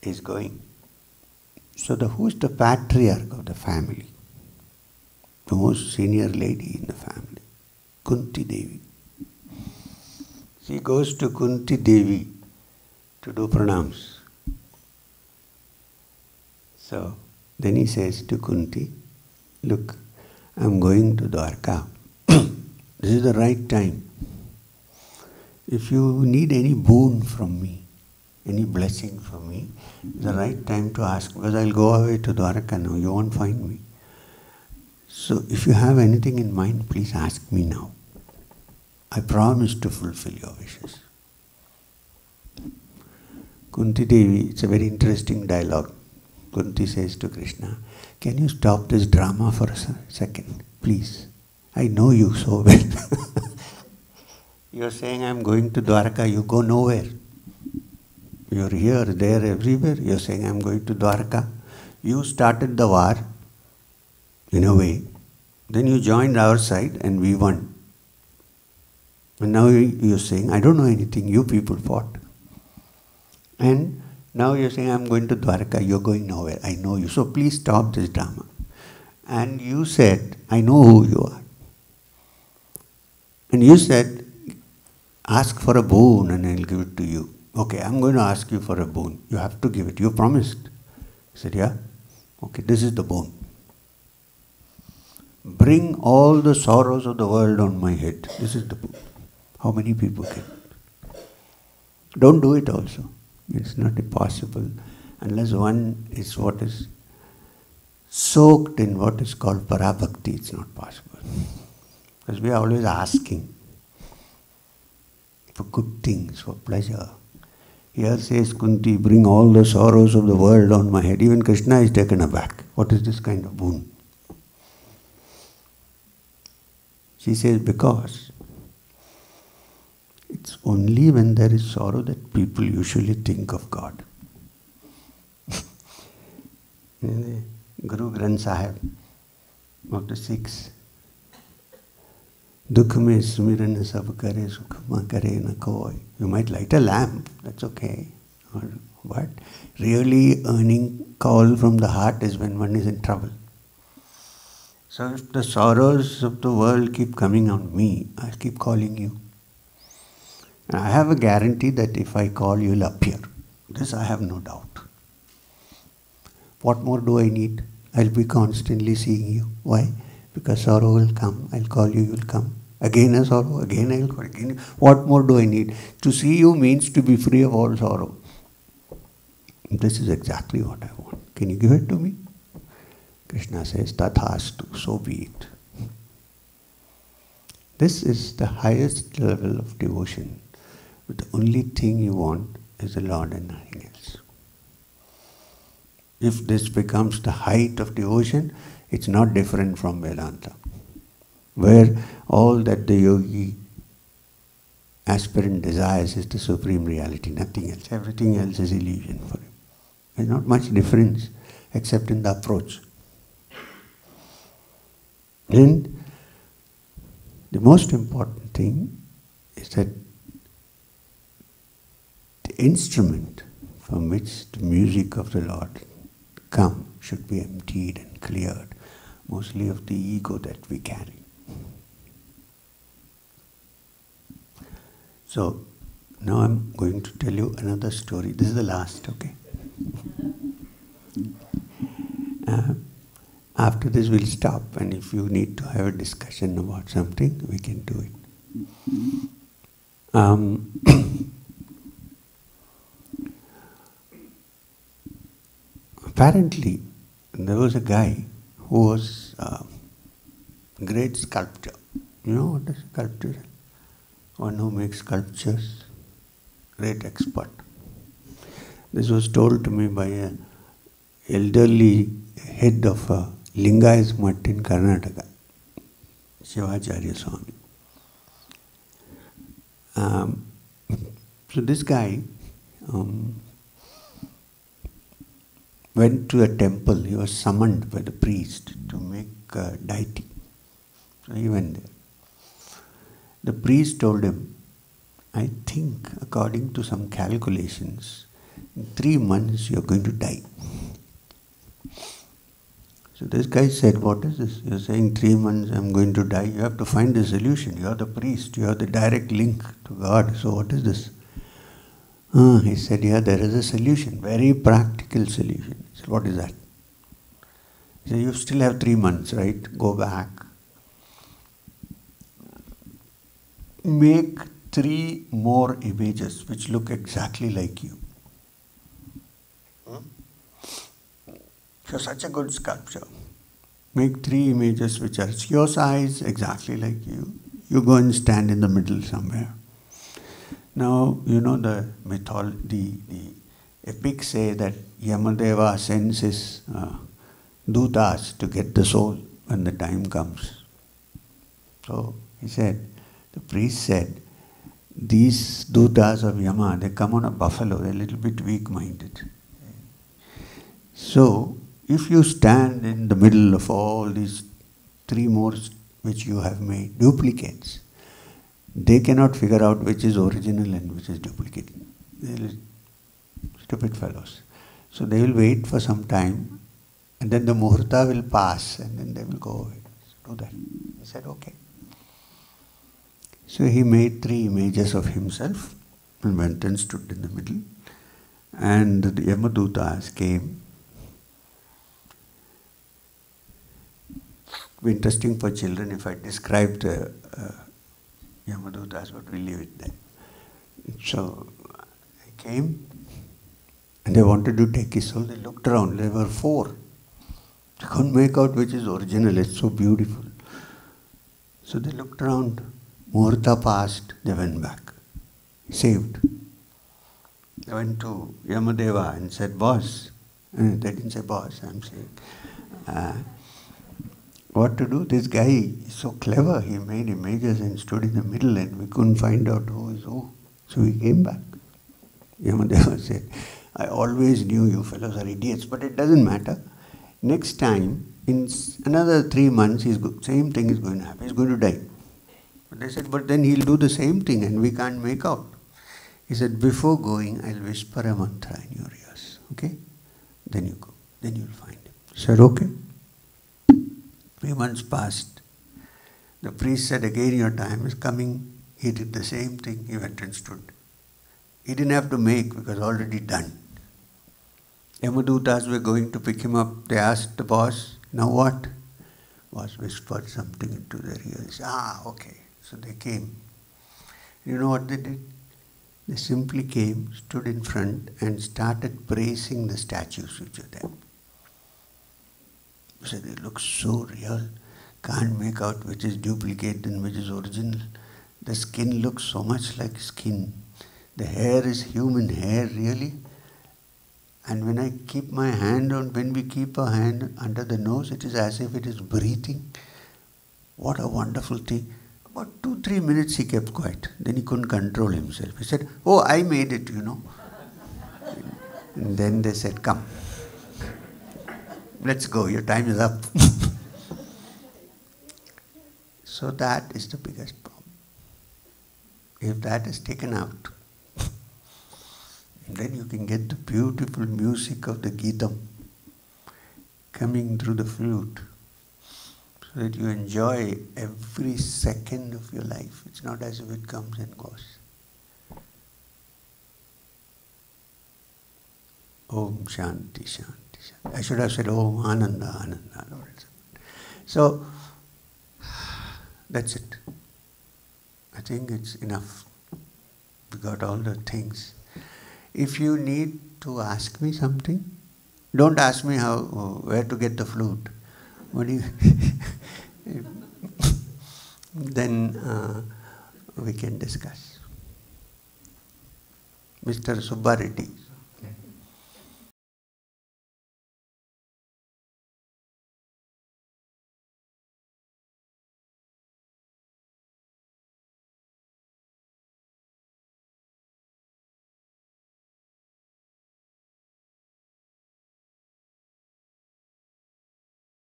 he's going. So the who's the patriarch of the family? The most senior lady in the family, Kunti Devi. She goes to Kunti Devi to do pranams. So then he says to Kunti, Look, I'm going to Dwarka. this is the right time. If you need any boon from me, any blessing from me, the right time to ask because I'll go away to Dwarka now. You won't find me. So if you have anything in mind, please ask me now. I promise to fulfill your wishes. Kunti Devi, it's a very interesting dialogue. Kunti says to Krishna, Can you stop this drama for a second, please? I know you so well. You're saying I'm going to Dwarka, you go nowhere. You're here, there, everywhere. You're saying I'm going to Dwarka. You started the war, in a way. Then you joined our side and we won. And now you're saying, I don't know anything, you people fought. And now you're saying, I'm going to Dwarka, you're going nowhere. I know you. So please stop this drama. And you said, I know who you are. And you said, ask for a boon and I'll give it to you. Okay, I'm going to ask you for a boon. You have to give it. You promised. I said, yeah. Okay, this is the boon. Bring all the sorrows of the world on my head. This is the boon. How many people can? Don't do it also. It's not possible unless one is what is soaked in what is called parabhakti, it's not possible. Because we are always asking for good things, for pleasure. Here says Kunti, bring all the sorrows of the world on my head. Even Krishna is taken aback. What is this kind of boon? She says, because it's only when there is sorrow that people usually think of God. Guru Granth Sahib of the. Dukh mein sab kare, sukh kare na koi. You might light a lamp, that's okay. But really earning call from the heart is when one is in trouble. So if the sorrows of the world keep coming on me, I keep calling you. And I have a guarantee that if I call, you'll appear. This I have no doubt. What more do I need? I'll be constantly seeing you. Why? Because sorrow will come. I'll call you, you'll come. Again a sorrow, again I'll call again. What more do I need? To see you means to be free of all sorrow. This is exactly what I want. Can you give it to me? Krishna says, Tathastu, so be it. This is the highest level of devotion but the only thing you want is the Lord and nothing else. If this becomes the height of devotion, it's not different from Vedanta, where all that the yogi aspirant desires is the supreme reality, nothing else. Everything else is illusion for him. There's not much difference except in the approach. And the most important thing is that instrument from which the music of the Lord come should be emptied and cleared, mostly of the ego that we carry. So now I'm going to tell you another story. This is the last, okay? Uh, after this, we'll stop, and if you need to have a discussion about something, we can do it. Um, apparently there was a guy who was a great sculptor. You know what is sculpture? One who makes sculptures, great expert. This was told to me by an elderly head of a Lingayat Mutt in Karnataka, Shivacharya Swami. Um, so this guy um, went to a temple. He was summoned by the priest to make a deity. So he went there. The priest told him, I think, according to some calculations, in three months you're going to die. So this guy said, What is this? You're saying three months I'm going to die. You have to find the solution. You're the priest. You have the direct link to God. So what is this? Ah, he said, Yeah, there is a solution. Very practical solution. Said, What is that? He said, You still have three months, right? Go back. Make three more images which look exactly like you. You're such a good sculpture. Make three images which are your size, exactly like you. You go and stand in the middle somewhere. Now, you know the mythology, the, the epics say that Yamadeva sends his uh, dutas to get the soul when the time comes. So he said, the priest said, these dutas of Yama, they come on a buffalo, they're a little bit weak minded. So if you stand in the middle of all these three more which you have made, duplicates, they cannot figure out which is original and which is duplicate. They're stupid fellows. So they will wait for some time and then the muhurta will pass and then they will go away. do that. He said, okay. So he made three images of himself and went and stood in the middle. And the Yamadutas came interesting for children if I describe the uh, Yamadutas, but we leave it there. So I came and they wanted to take his soul. They looked around, there were four. They couldn't make out which is original, it's so beautiful. So they looked around. Muhurta passed, they went back. Saved. They went to Yamadeva and said, Boss. And they didn't say boss, I'm saying. Uh, what to do. This guy is so clever. He made images and stood in the middle and we couldn't find out who is who. So we came back. Yamadeva said, I always knew you fellows are idiots, but it doesn't matter. Next time, in another three months, he's go- same thing is going to happen. He's going to die. But they said, but then he'll do the same thing and we can't make out. He said, before going, I'll whisper a mantra in your ears. Okay? Then you go. Then you'll find him. He said, okay. Three months passed. The priest said, Again, your time is coming. He did the same thing. He went and stood. He didn't have to make because already done. Yamadutas were going to pick him up. They asked the boss, Now what? Boss whispered something into their ears. Ah, okay. So they came. You know what they did? They simply came, stood in front, and started praising the statues which were there. So they look so real. Can't make out which is duplicate and which is original. The skin looks so much like skin. The hair is human hair, really. And when I keep my hand on, when we keep our hand under the nose, it is as if it is breathing. What a wonderful thing. About two, three minutes he kept quiet. Then he couldn't control himself. He said, Oh, I made it, you know. And then they said, Come. Let's go, your time is up. so that is the biggest problem. If that is taken out, then you can get the beautiful music of the Geetam coming through the flute so that you enjoy every second of your life. It's not as if it comes and goes. Om Shanti Shanti Shanti. I should have said Om Ananda Ananda. So that's it. I think it's enough. We got all the things. If you need to ask me something, Don't ask me how where to get the flute. What do you then uh, we can discuss. Mr. Subbareddy.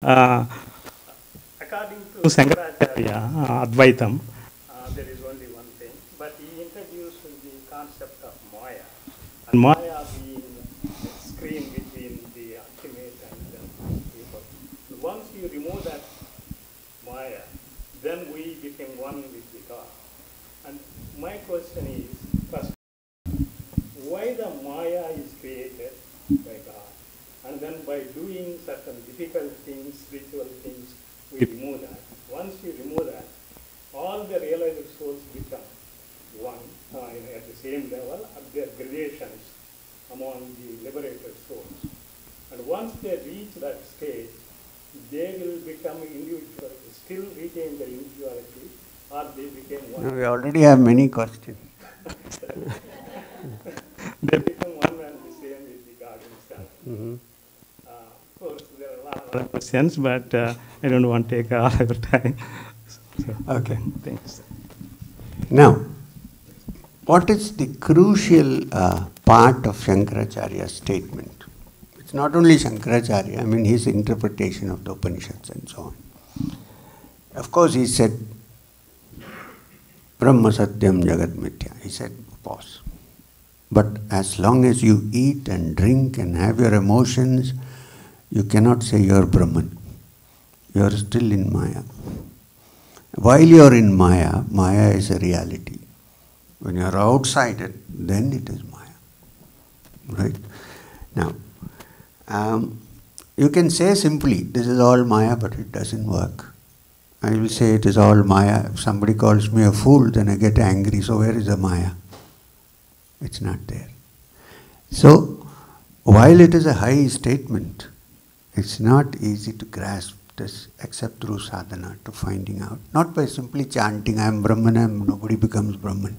According to Sankaracharya, uh, Advaitam, uh, there is only one thing, but he introduced the concept of Maya. And Maya being a screen between the ultimate and the people. Once you remove that Maya, then we become one with the God. And my question is, have many questions. they become one and the same with the God Himself. Mhm. Uh, of course, there are a lot of other questions, but uh, I don't want to take all your time. So, Okay. thanks. Now, what is the crucial uh, part of Shankaracharya's statement? It's not only Shankaracharya, I mean his interpretation of the Upanishads and so on. Of course, he said, Brahma Satyam Jagat Mithya. He said, pause. But as long as you eat and drink and have your emotions, you cannot say you are Brahman. You are still in Maya. While you are in Maya, Maya is a reality. When you are outside it, then it is Maya. Right? Now, um, you can say simply, this is all Maya, but it doesn't work. I will say it is all Maya. If somebody calls me a fool, then I get angry. So, where is the Maya? It's not there. So, while it is a high statement, it's not easy to grasp this except through sadhana to finding out. Not by simply chanting, I am Brahman, I am, nobody becomes Brahman.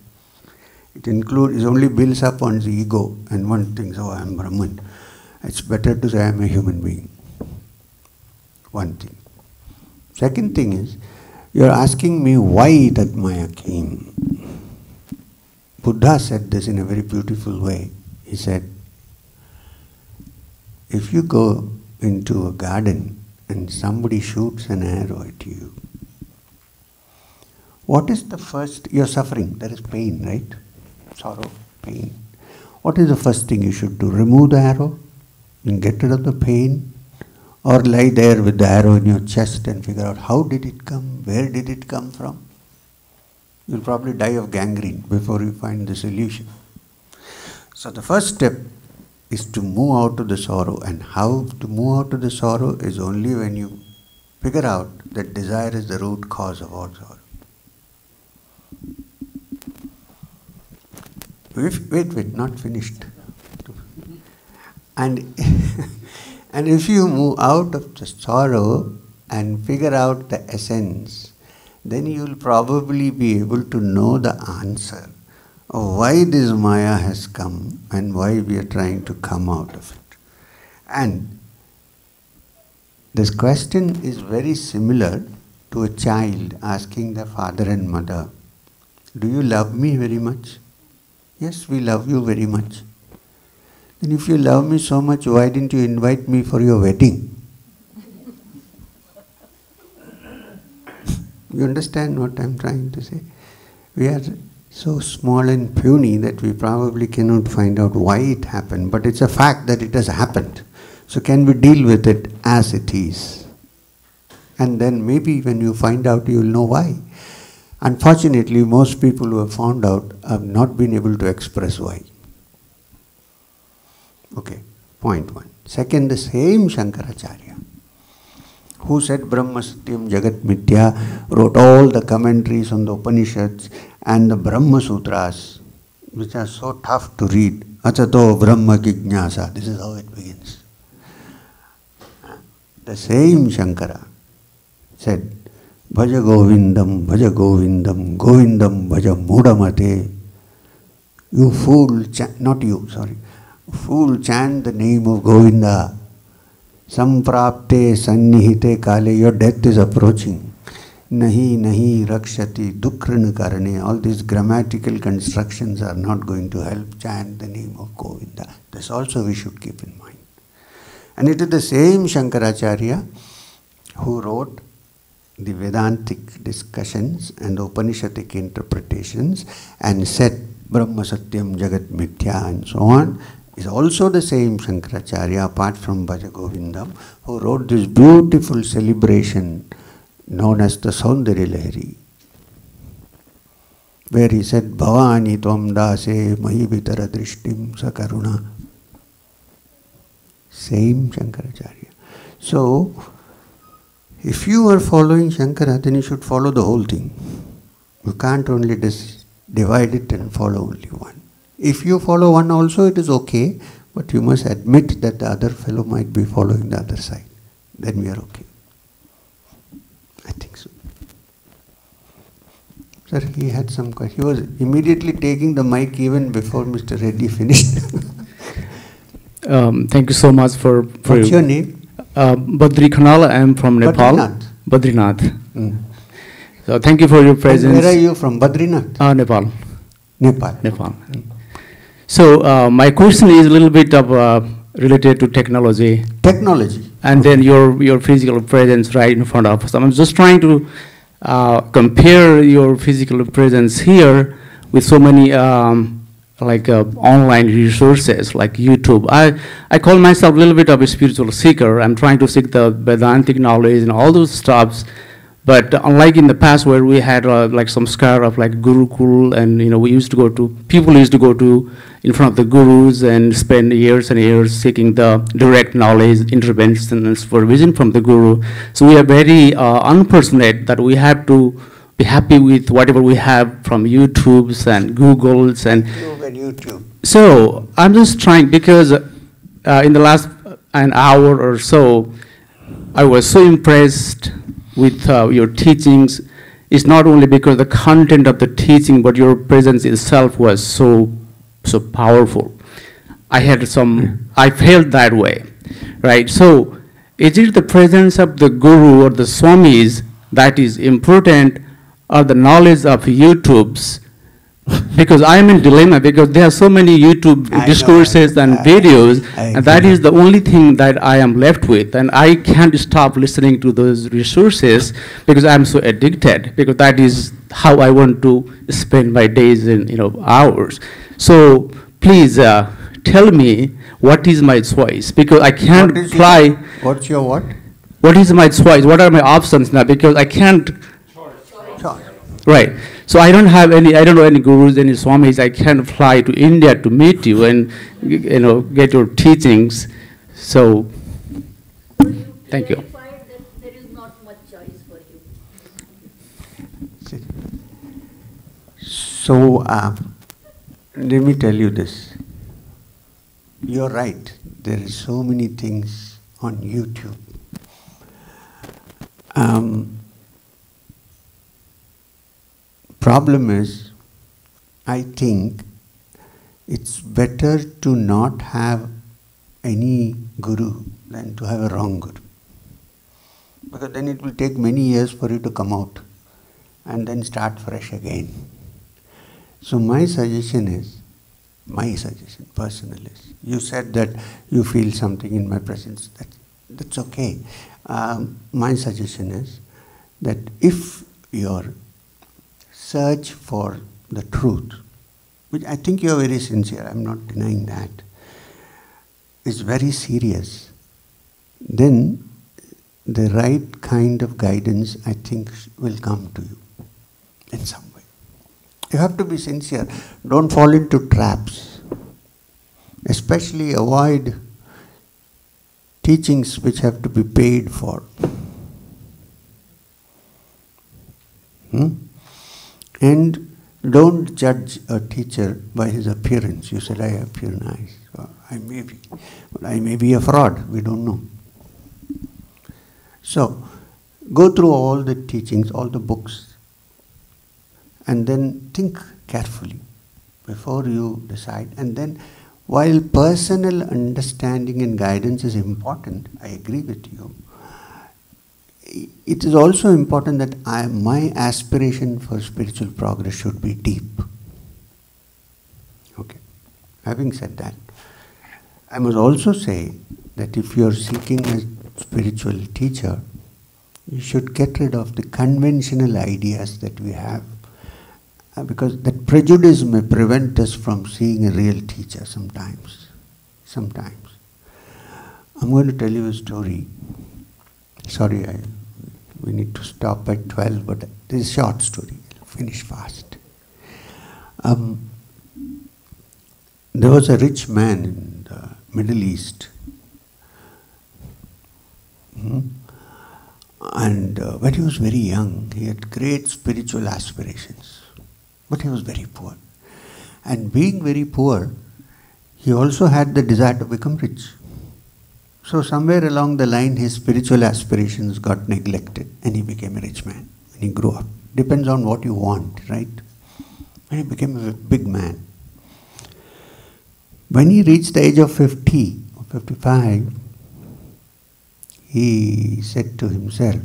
It includes, it only builds up on the ego and one thinks, oh, I am Brahman. It's better to say I am a human being. One thing. Second thing is, you are asking me why that Maya came. Buddha said this in a very beautiful way. He said, if you go into a garden and somebody shoots an arrow at you, what is the first? You're suffering, there is pain, right? Sorrow, pain. What is the first thing you should do? Remove the arrow and get rid of the pain? Or lie there with the arrow in your chest and figure out how did it come? Where did it come from? You'll probably die of gangrene before you find the solution. So the first step is to move out of the sorrow. And how to move out of the sorrow is only when you figure out that desire is the root cause of all sorrow. If, wait, wait, not finished. And, and if you move out of the sorrow and figure out the essence, then you will probably be able to know the answer of why this Maya has come and why we are trying to come out of it. And this question is very similar to a child asking the father and mother, Do you love me very much? Yes, we love you very much. Then, if you love me so much, why didn't you invite me for your wedding? you understand what I'm trying to say? We are so small and puny that we probably cannot find out why it happened, but it's a fact that it has happened. So, can we deal with it as it is? And then maybe when you find out, you will know why. Unfortunately, most people who have found out have not been able to express why. Okay, point one. Second, the same Shankaracharya, who said Brahma Satyam Jagat Mithya, wrote all the commentaries on the Upanishads and the Brahma Sutras, which are so tough to read. Athato Brahma Jijnasa, this is how it begins. The same Shankara said, Bhaja Govindam, Bhaja Govindam, Govindam Bhaja Mudamate. You fool, not you, sorry. Fool chant the name of Govinda संप्राप्ते सन्निहिते काले your death is approaching नहीं नहीं रक्षति दुख करने all this grammatical construction are not going to help chant the name of Govinda this also we should keep in mind and it is the same Shankaracharya who wrote the Vedantic discussions and Upanishadic interpretations and set ब्रह्म सत्यम जगत मिथ्या and so on is also the same Shankaracharya apart from Bhaja Govindam who wrote this beautiful celebration known as the Saundarya Lahari where he said Bhavani Tvam Dase Mahivitara Drishtim Sakaruna same Shankaracharya. So if you are following Shankara, then you should follow the whole thing. You can't only dis- divide it and follow only one. If you follow one also, it is okay, but you must admit that the other fellow might be following the other side. Then we are okay. I think so. Sir, he had some question. He was immediately taking the mic even before Mr. Reddy finished. um, thank you so much for. for What's your name? Uh, Badri Khanal, I am from Nepal. Badrinath. Badrinath. Mm. So thank you for your And presence. where are you from? Badrinath? Uh, Nepal. Nepal. Nepal. So uh, my question is a little bit of uh, related to technology, Technology. and then your your physical presence right in front of us. I'm just trying to uh, compare your physical presence here with so many um, like uh, online resources like YouTube. I I call myself a little bit of a spiritual seeker. I'm trying to seek the Vedantic knowledge and all those stuffs. But unlike in the past where we had uh, like some scar of like Gurukul and you know we used to go to people used to go to in front of the gurus and spend years and years seeking the direct knowledge, interventions for vision from the guru. So we are very uh, unfortunate that we have to be happy with whatever we have from YouTubes and Googles and YouTube and YouTube. so I'm just trying because uh, in the last an hour or so, I was so impressed with uh, your teachings. It's not only because the content of the teaching, but your presence itself was so so powerful. I had some, I felt that way, right? So, is it the presence of the guru or the swamis that is important, or the knowledge of YouTube's? because I am in dilemma because there are so many YouTube I know, discourses and I- videos, I and that agree. is the only thing that I am left with, and I can't stop listening to those resources because I'm so addicted. Because that is how I want to spend my days and you know hours. So please uh, tell me what is my choice because I can't What is your- fly. What's your what? What is my choice? What are my options now? Because I can't. Sure. Right. So I don't have any, I don't know any gurus, any swamis. I can't fly to India to meet you and, you know, get your teachings. So, Thank you. clarified that there is not much choice for you. So, uh, let me tell you this. You're right. There is so many things on YouTube. Um, problem is, I think it's better to not have any guru than to have a wrong guru. Because then it will take many years for you to come out and then start fresh again. So my suggestion is, my suggestion, personal is, you said that you feel something in my presence. That, that's okay. Um, my suggestion is that if your search for the truth, which I think you are very sincere, I'm not denying that, is very serious, then the right kind of guidance, I think, will come to you in some way. You have to be sincere. Don't fall into traps. Especially avoid teachings which have to be paid for. Hmm? And don't judge a teacher by his appearance. You said, I appear nice. Well, I may be. But I may be a fraud. We don't know. So, go through all the teachings, all the books, and then think carefully before you decide. And then, while personal understanding and guidance is important, I agree with you. It is also important that I, my aspiration for spiritual progress should be deep. Okay. Having said that, I must also say that if you are seeking a spiritual teacher, you should get rid of the conventional ideas that we have. Uh, because that prejudice may prevent us from seeing a real teacher sometimes. Sometimes. I'm going to tell you a story. Sorry, I, we need to stop at 12, but this is a short story. I'll finish fast. Um, there was a rich man in the Middle East. Hmm? And uh, when he was very young, he had great spiritual aspirations, but he was very poor. And being very poor, he also had the desire to become rich. So, somewhere along the line, his spiritual aspirations got neglected and he became a rich man when he grew up. Depends on what you want, right? And he became a big man. When he reached the age of 50 or 55, he said to himself,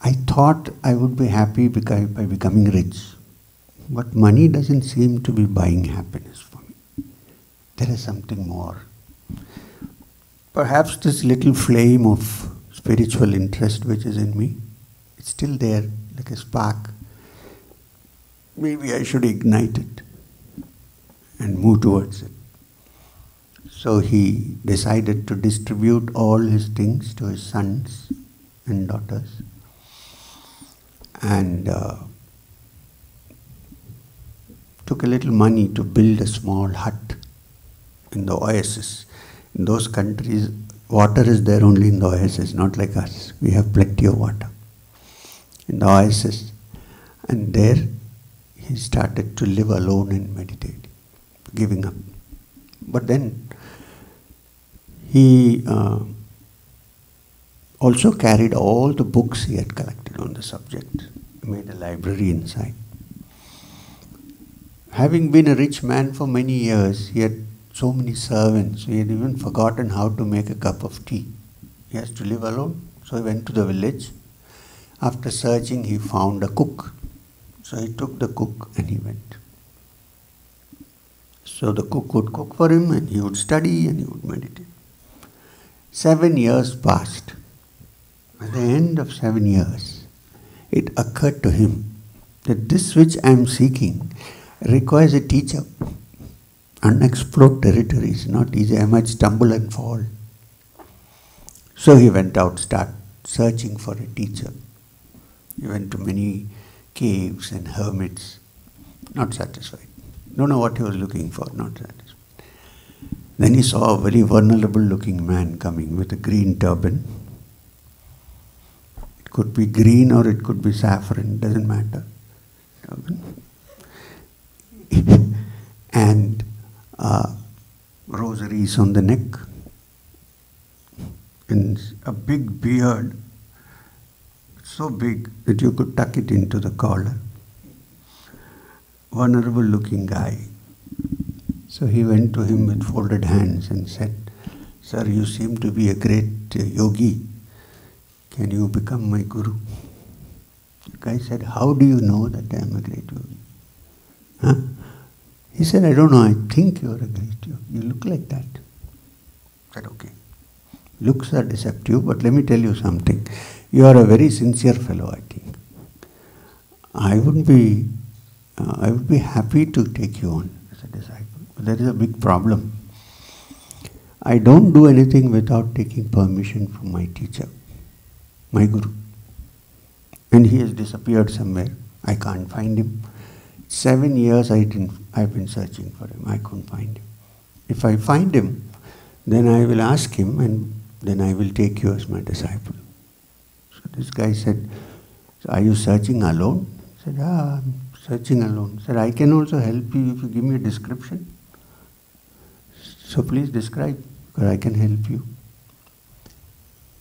I thought I would be happy by becoming rich, but money doesn't seem to be buying happiness for me. There is something more. Perhaps this little flame of spiritual interest which is in me, it's still there like a spark. Maybe I should ignite it and move towards it. So he decided to distribute all his things to his sons and daughters and uh, took a little money to build a small hut in the oasis. Those countries, water is there only in the oasis, not like us. We have plenty of water in the oasis. And there he started to live alone and meditate giving up. But then he uh, also carried all the books he had collected on the subject, made a library inside. Having been a rich man for many years, he had so many servants, he had even forgotten how to make a cup of tea. He has to live alone, so he went to the village. After searching, he found a cook. So he took the cook and he went. So the cook would cook for him and he would study and he would meditate. Seven years passed. At the end of seven years, it occurred to him that this which I am seeking requires a teacher. Unexplored territory is not easy. I might stumble and fall. So he went out, start searching for a teacher. He went to many caves and hermits, not satisfied. Don't know what he was looking for, not satisfied. Then he saw a very vulnerable looking man coming with a green turban. It could be green or it could be saffron, doesn't matter. Turban. and uh, rosaries on the neck, and a big beard, so big that you could tuck it into the collar vulnerable looking guy. So he went to him with folded hands and said, Sir, you seem to be a great yogi. Can you become my guru? The guy said, How do you know that I am a great yogi? Huh? He said, I don't know, I think you are a great yogi. You look like that. I said, Okay. Looks are deceptive, but let me tell you something. You are a very sincere fellow, I think. I wouldn't be uh, I would be happy to take you on as a disciple. But there is a big problem. I don't do anything without taking permission from my teacher, my guru. And he has disappeared somewhere. I can't find him. Seven years I didn't, I've been searching for him. I couldn't find him. If I find him, then I will ask him and then I will take you as my disciple. So this guy said, Are you searching alone? I said, Ah, I'm searching alone. Sir, I can also help you if you give me a description. So please describe, or I can help you.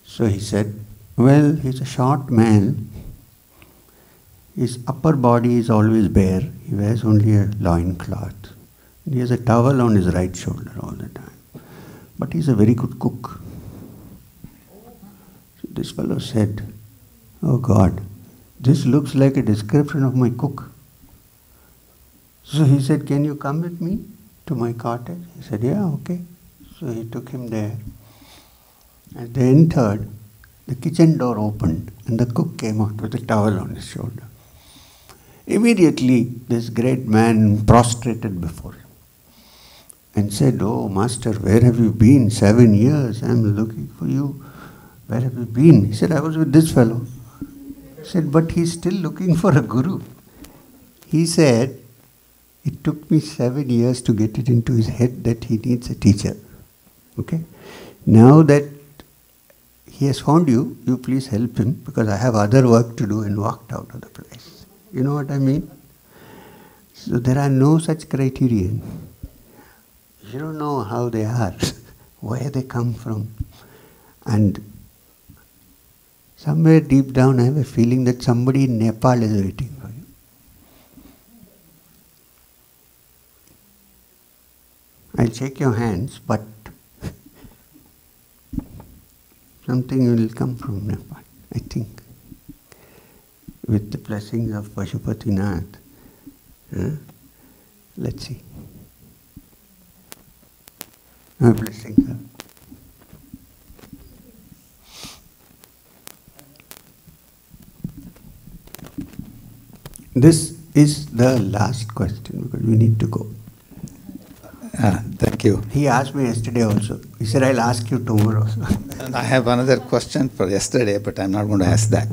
So he said, Well, he's a short man. His upper body is always bare. He wears only a loin cloth. He has a towel on his right shoulder all the time. But he's a very good cook. So this fellow said, Oh God, this looks like a description of my cook. So he said, Can you come with me to my cottage? He said, Yeah, okay. So he took him there. As they entered, the kitchen door opened and the cook came out with a towel on his shoulder. Immediately, this great man prostrated before him and said, Oh, Master, where have you been? Seven years I am looking for you. Where have you been? He said, I was with this fellow. He said, But he's still looking for a guru. He said, It took me seven years to get it into his head that he needs a teacher. Okay? Now that he has found you, you please help him because I have other work to do and walked out of the place. You know what I mean? So there are no such criterion. You don't know how they are, where they come from. And somewhere deep down, I have a feeling that somebody in Nepal is waiting for you. I'll shake your hands, but something will come from Nepal, I think, with the blessings of Pashupatinath. Huh? Let's see. I'm blessing. This is the last question because we need to go. Ah, thank you. He asked me yesterday also. He said, I'll ask you tomorrow. And I have another question for yesterday, but I'm not going to ask that.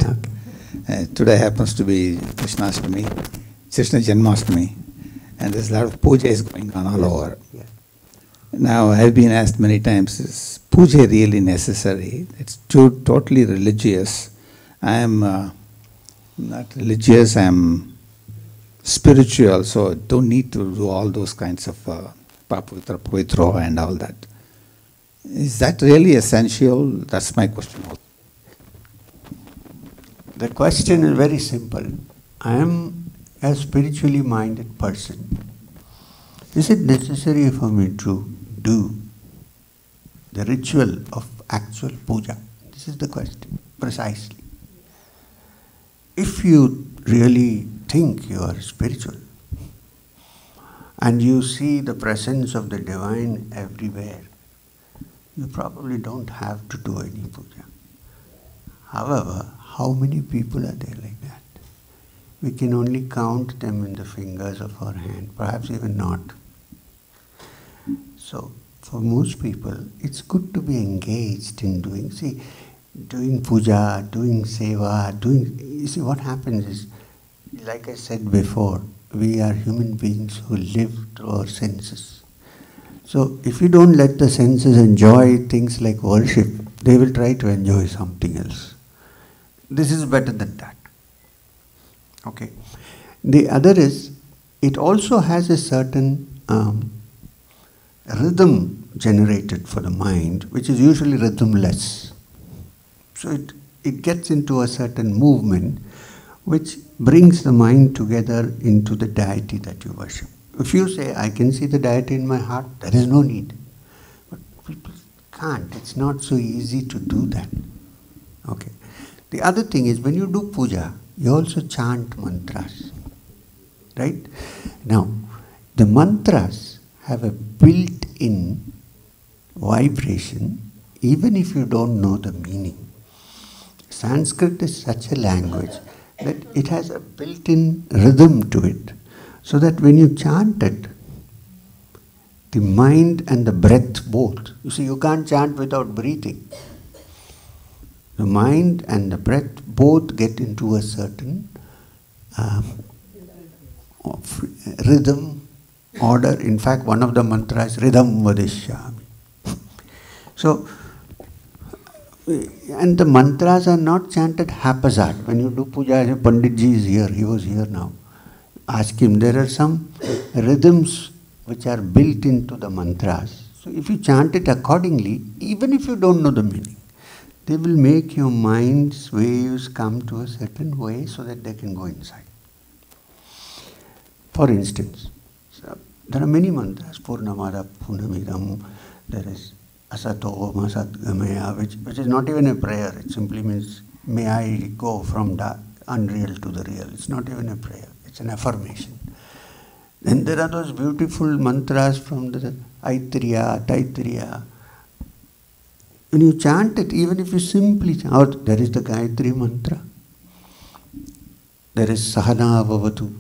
Uh, today happens to be Krishnashtami, Krishna Janmashtami, and there's a lot of puja is going on all over. Yeah. Now, I've been asked many times, is puja really necessary? It's too, totally religious. I am uh, not religious, I am spiritual, so I don't need to do all those kinds of uh, papavitra, and all that. Is that really essential? That's my question. The question is very simple. I am a spiritually minded person. Is it necessary for me to do the ritual of actual puja? This is the question, precisely. If you really think you are spiritual and you see the presence of the divine everywhere, you probably don't have to do any puja. However, how many people are there like that? We can only count them in the fingers of our hand, perhaps even not. So, for most people, it's good to be engaged in doing. See, doing puja, doing seva, doing. You see, what happens is, like I said before, we are human beings who live through our senses. So, if you don't let the senses enjoy things like worship, they will try to enjoy something else. This is better than that. Okay. The other is, it also has a certain um, rhythm generated for the mind, which is usually rhythmless. So it, it gets into a certain movement which brings the mind together into the deity that you worship. If you say, I can see the deity in my heart, there is no need. But people can't. It's not so easy to do that. Okay. The other thing is when you do puja, you also chant mantras. Right? Now, the mantras have a built in vibration even if you don't know the meaning. Sanskrit is such a language that it has a built in rhythm to it. So that when you chant it, the mind and the breath both. You see, you can't chant without breathing. The mind and the breath both get into a certain um, rhythm, order. In fact, one of the mantras, Ritam Vadishyami. So, and the mantras are not chanted haphazard. When you do puja, Panditji is here, he was here now. Ask him, there are some rhythms which are built into the mantras. So if you chant it accordingly, even if you don't know the meaning, they will make your mind's waves come to a certain way so that they can go inside. For instance, there are many mantras, Purnamada, Purnamidam, there is Asato, Masatgamaya, which, which is not even a prayer, it simply means, may I go from the unreal to the real. It's not even a prayer, it's an affirmation. Then there are those beautiful mantras from the Aitareya, Taittiriya. When you chant it, even if you simply chant, or there is the Gayatri mantra, there is Sahana Vavatu.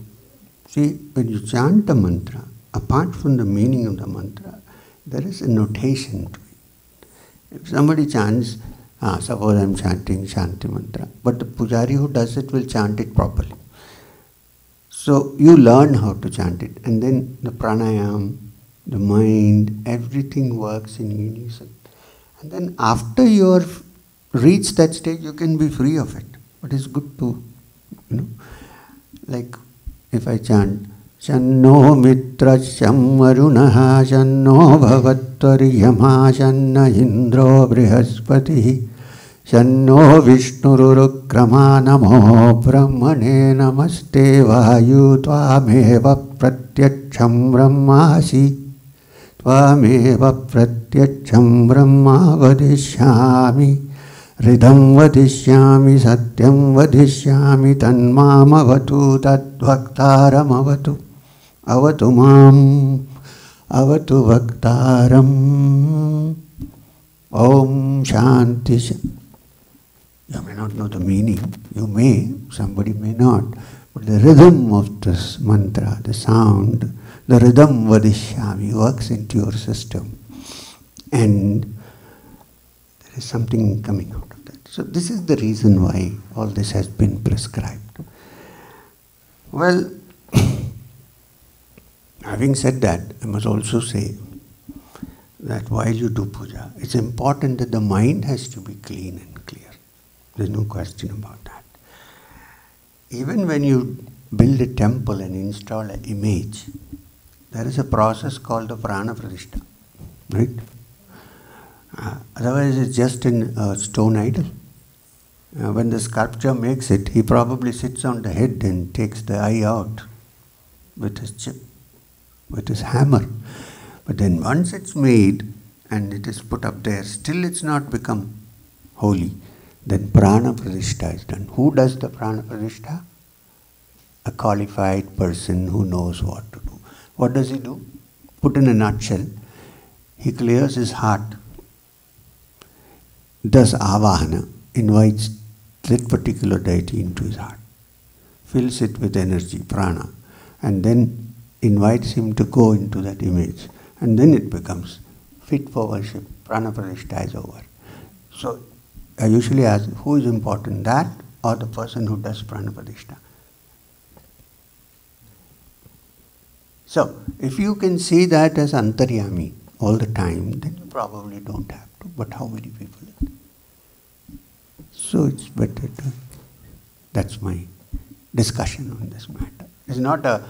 See, when you chant a mantra, apart from the meaning of the mantra, there is a notation to it. If somebody chants, ah, suppose I am chanting Shanti mantra, but the pujari who does it will chant it properly. So you learn how to chant it, and then the pranayam, the mind, everything works in unison. And then after you are reached that stage, you can be free of it. But it's good to, you know, like if I chant, Shanno mitra shammarunaha shanno bhavatvaryama shanna indro brihaspati शन्नो विष्णुरुक्रमा नमो ब्रह्मणे नमस्ते वायु त्वामेव प्रत्यक्षं ब्रह्मासि त्वामेव प्रत्यक्षं ब्रह्मा वदिष्यामि हृदं वदिष्यामि सत्यं वदिष्यामि तन्मामवतु तद्वक्तारमवतु अवतु माम् अवतु वक्तारम् ॐ शान्ति You may not know the meaning, you may, somebody may not, but the rhythm of this mantra, the sound, the ritam vadishyami uh, works into your system. And there is something coming out of that. So, this is the reason why all this has been prescribed. Well, having said that, I must also say that while you do puja, it's important that the mind has to be clean and clear. There's no question about that. Even when you build a temple and install an image, there is a process called the prana pratishtha, right? Uh, otherwise, it's just in a stone idol. Uh, when the sculptor makes it, he probably sits on the head and takes the eye out with his chip, with his hammer. But then once it's made and it is put up there, still it's not become holy. Then prana pratishtha is done. Who does the prana pratishtha? A qualified person who knows what to do. What does he do? Put in a nutshell, he clears his heart, does avahana, invites that particular deity into his heart, fills it with energy, prana, and then invites him to go into that image. And then it becomes fit for worship. Prana pratishtha is over. So I usually ask who is important, that or the person who does pranapadishta. So, if you can see that as antaryami all the time, then you probably don't have to. But how many people? So it's better to. That's my discussion on this matter. It's not a,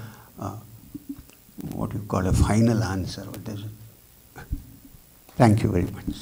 what you call a final answer. Thank you very much.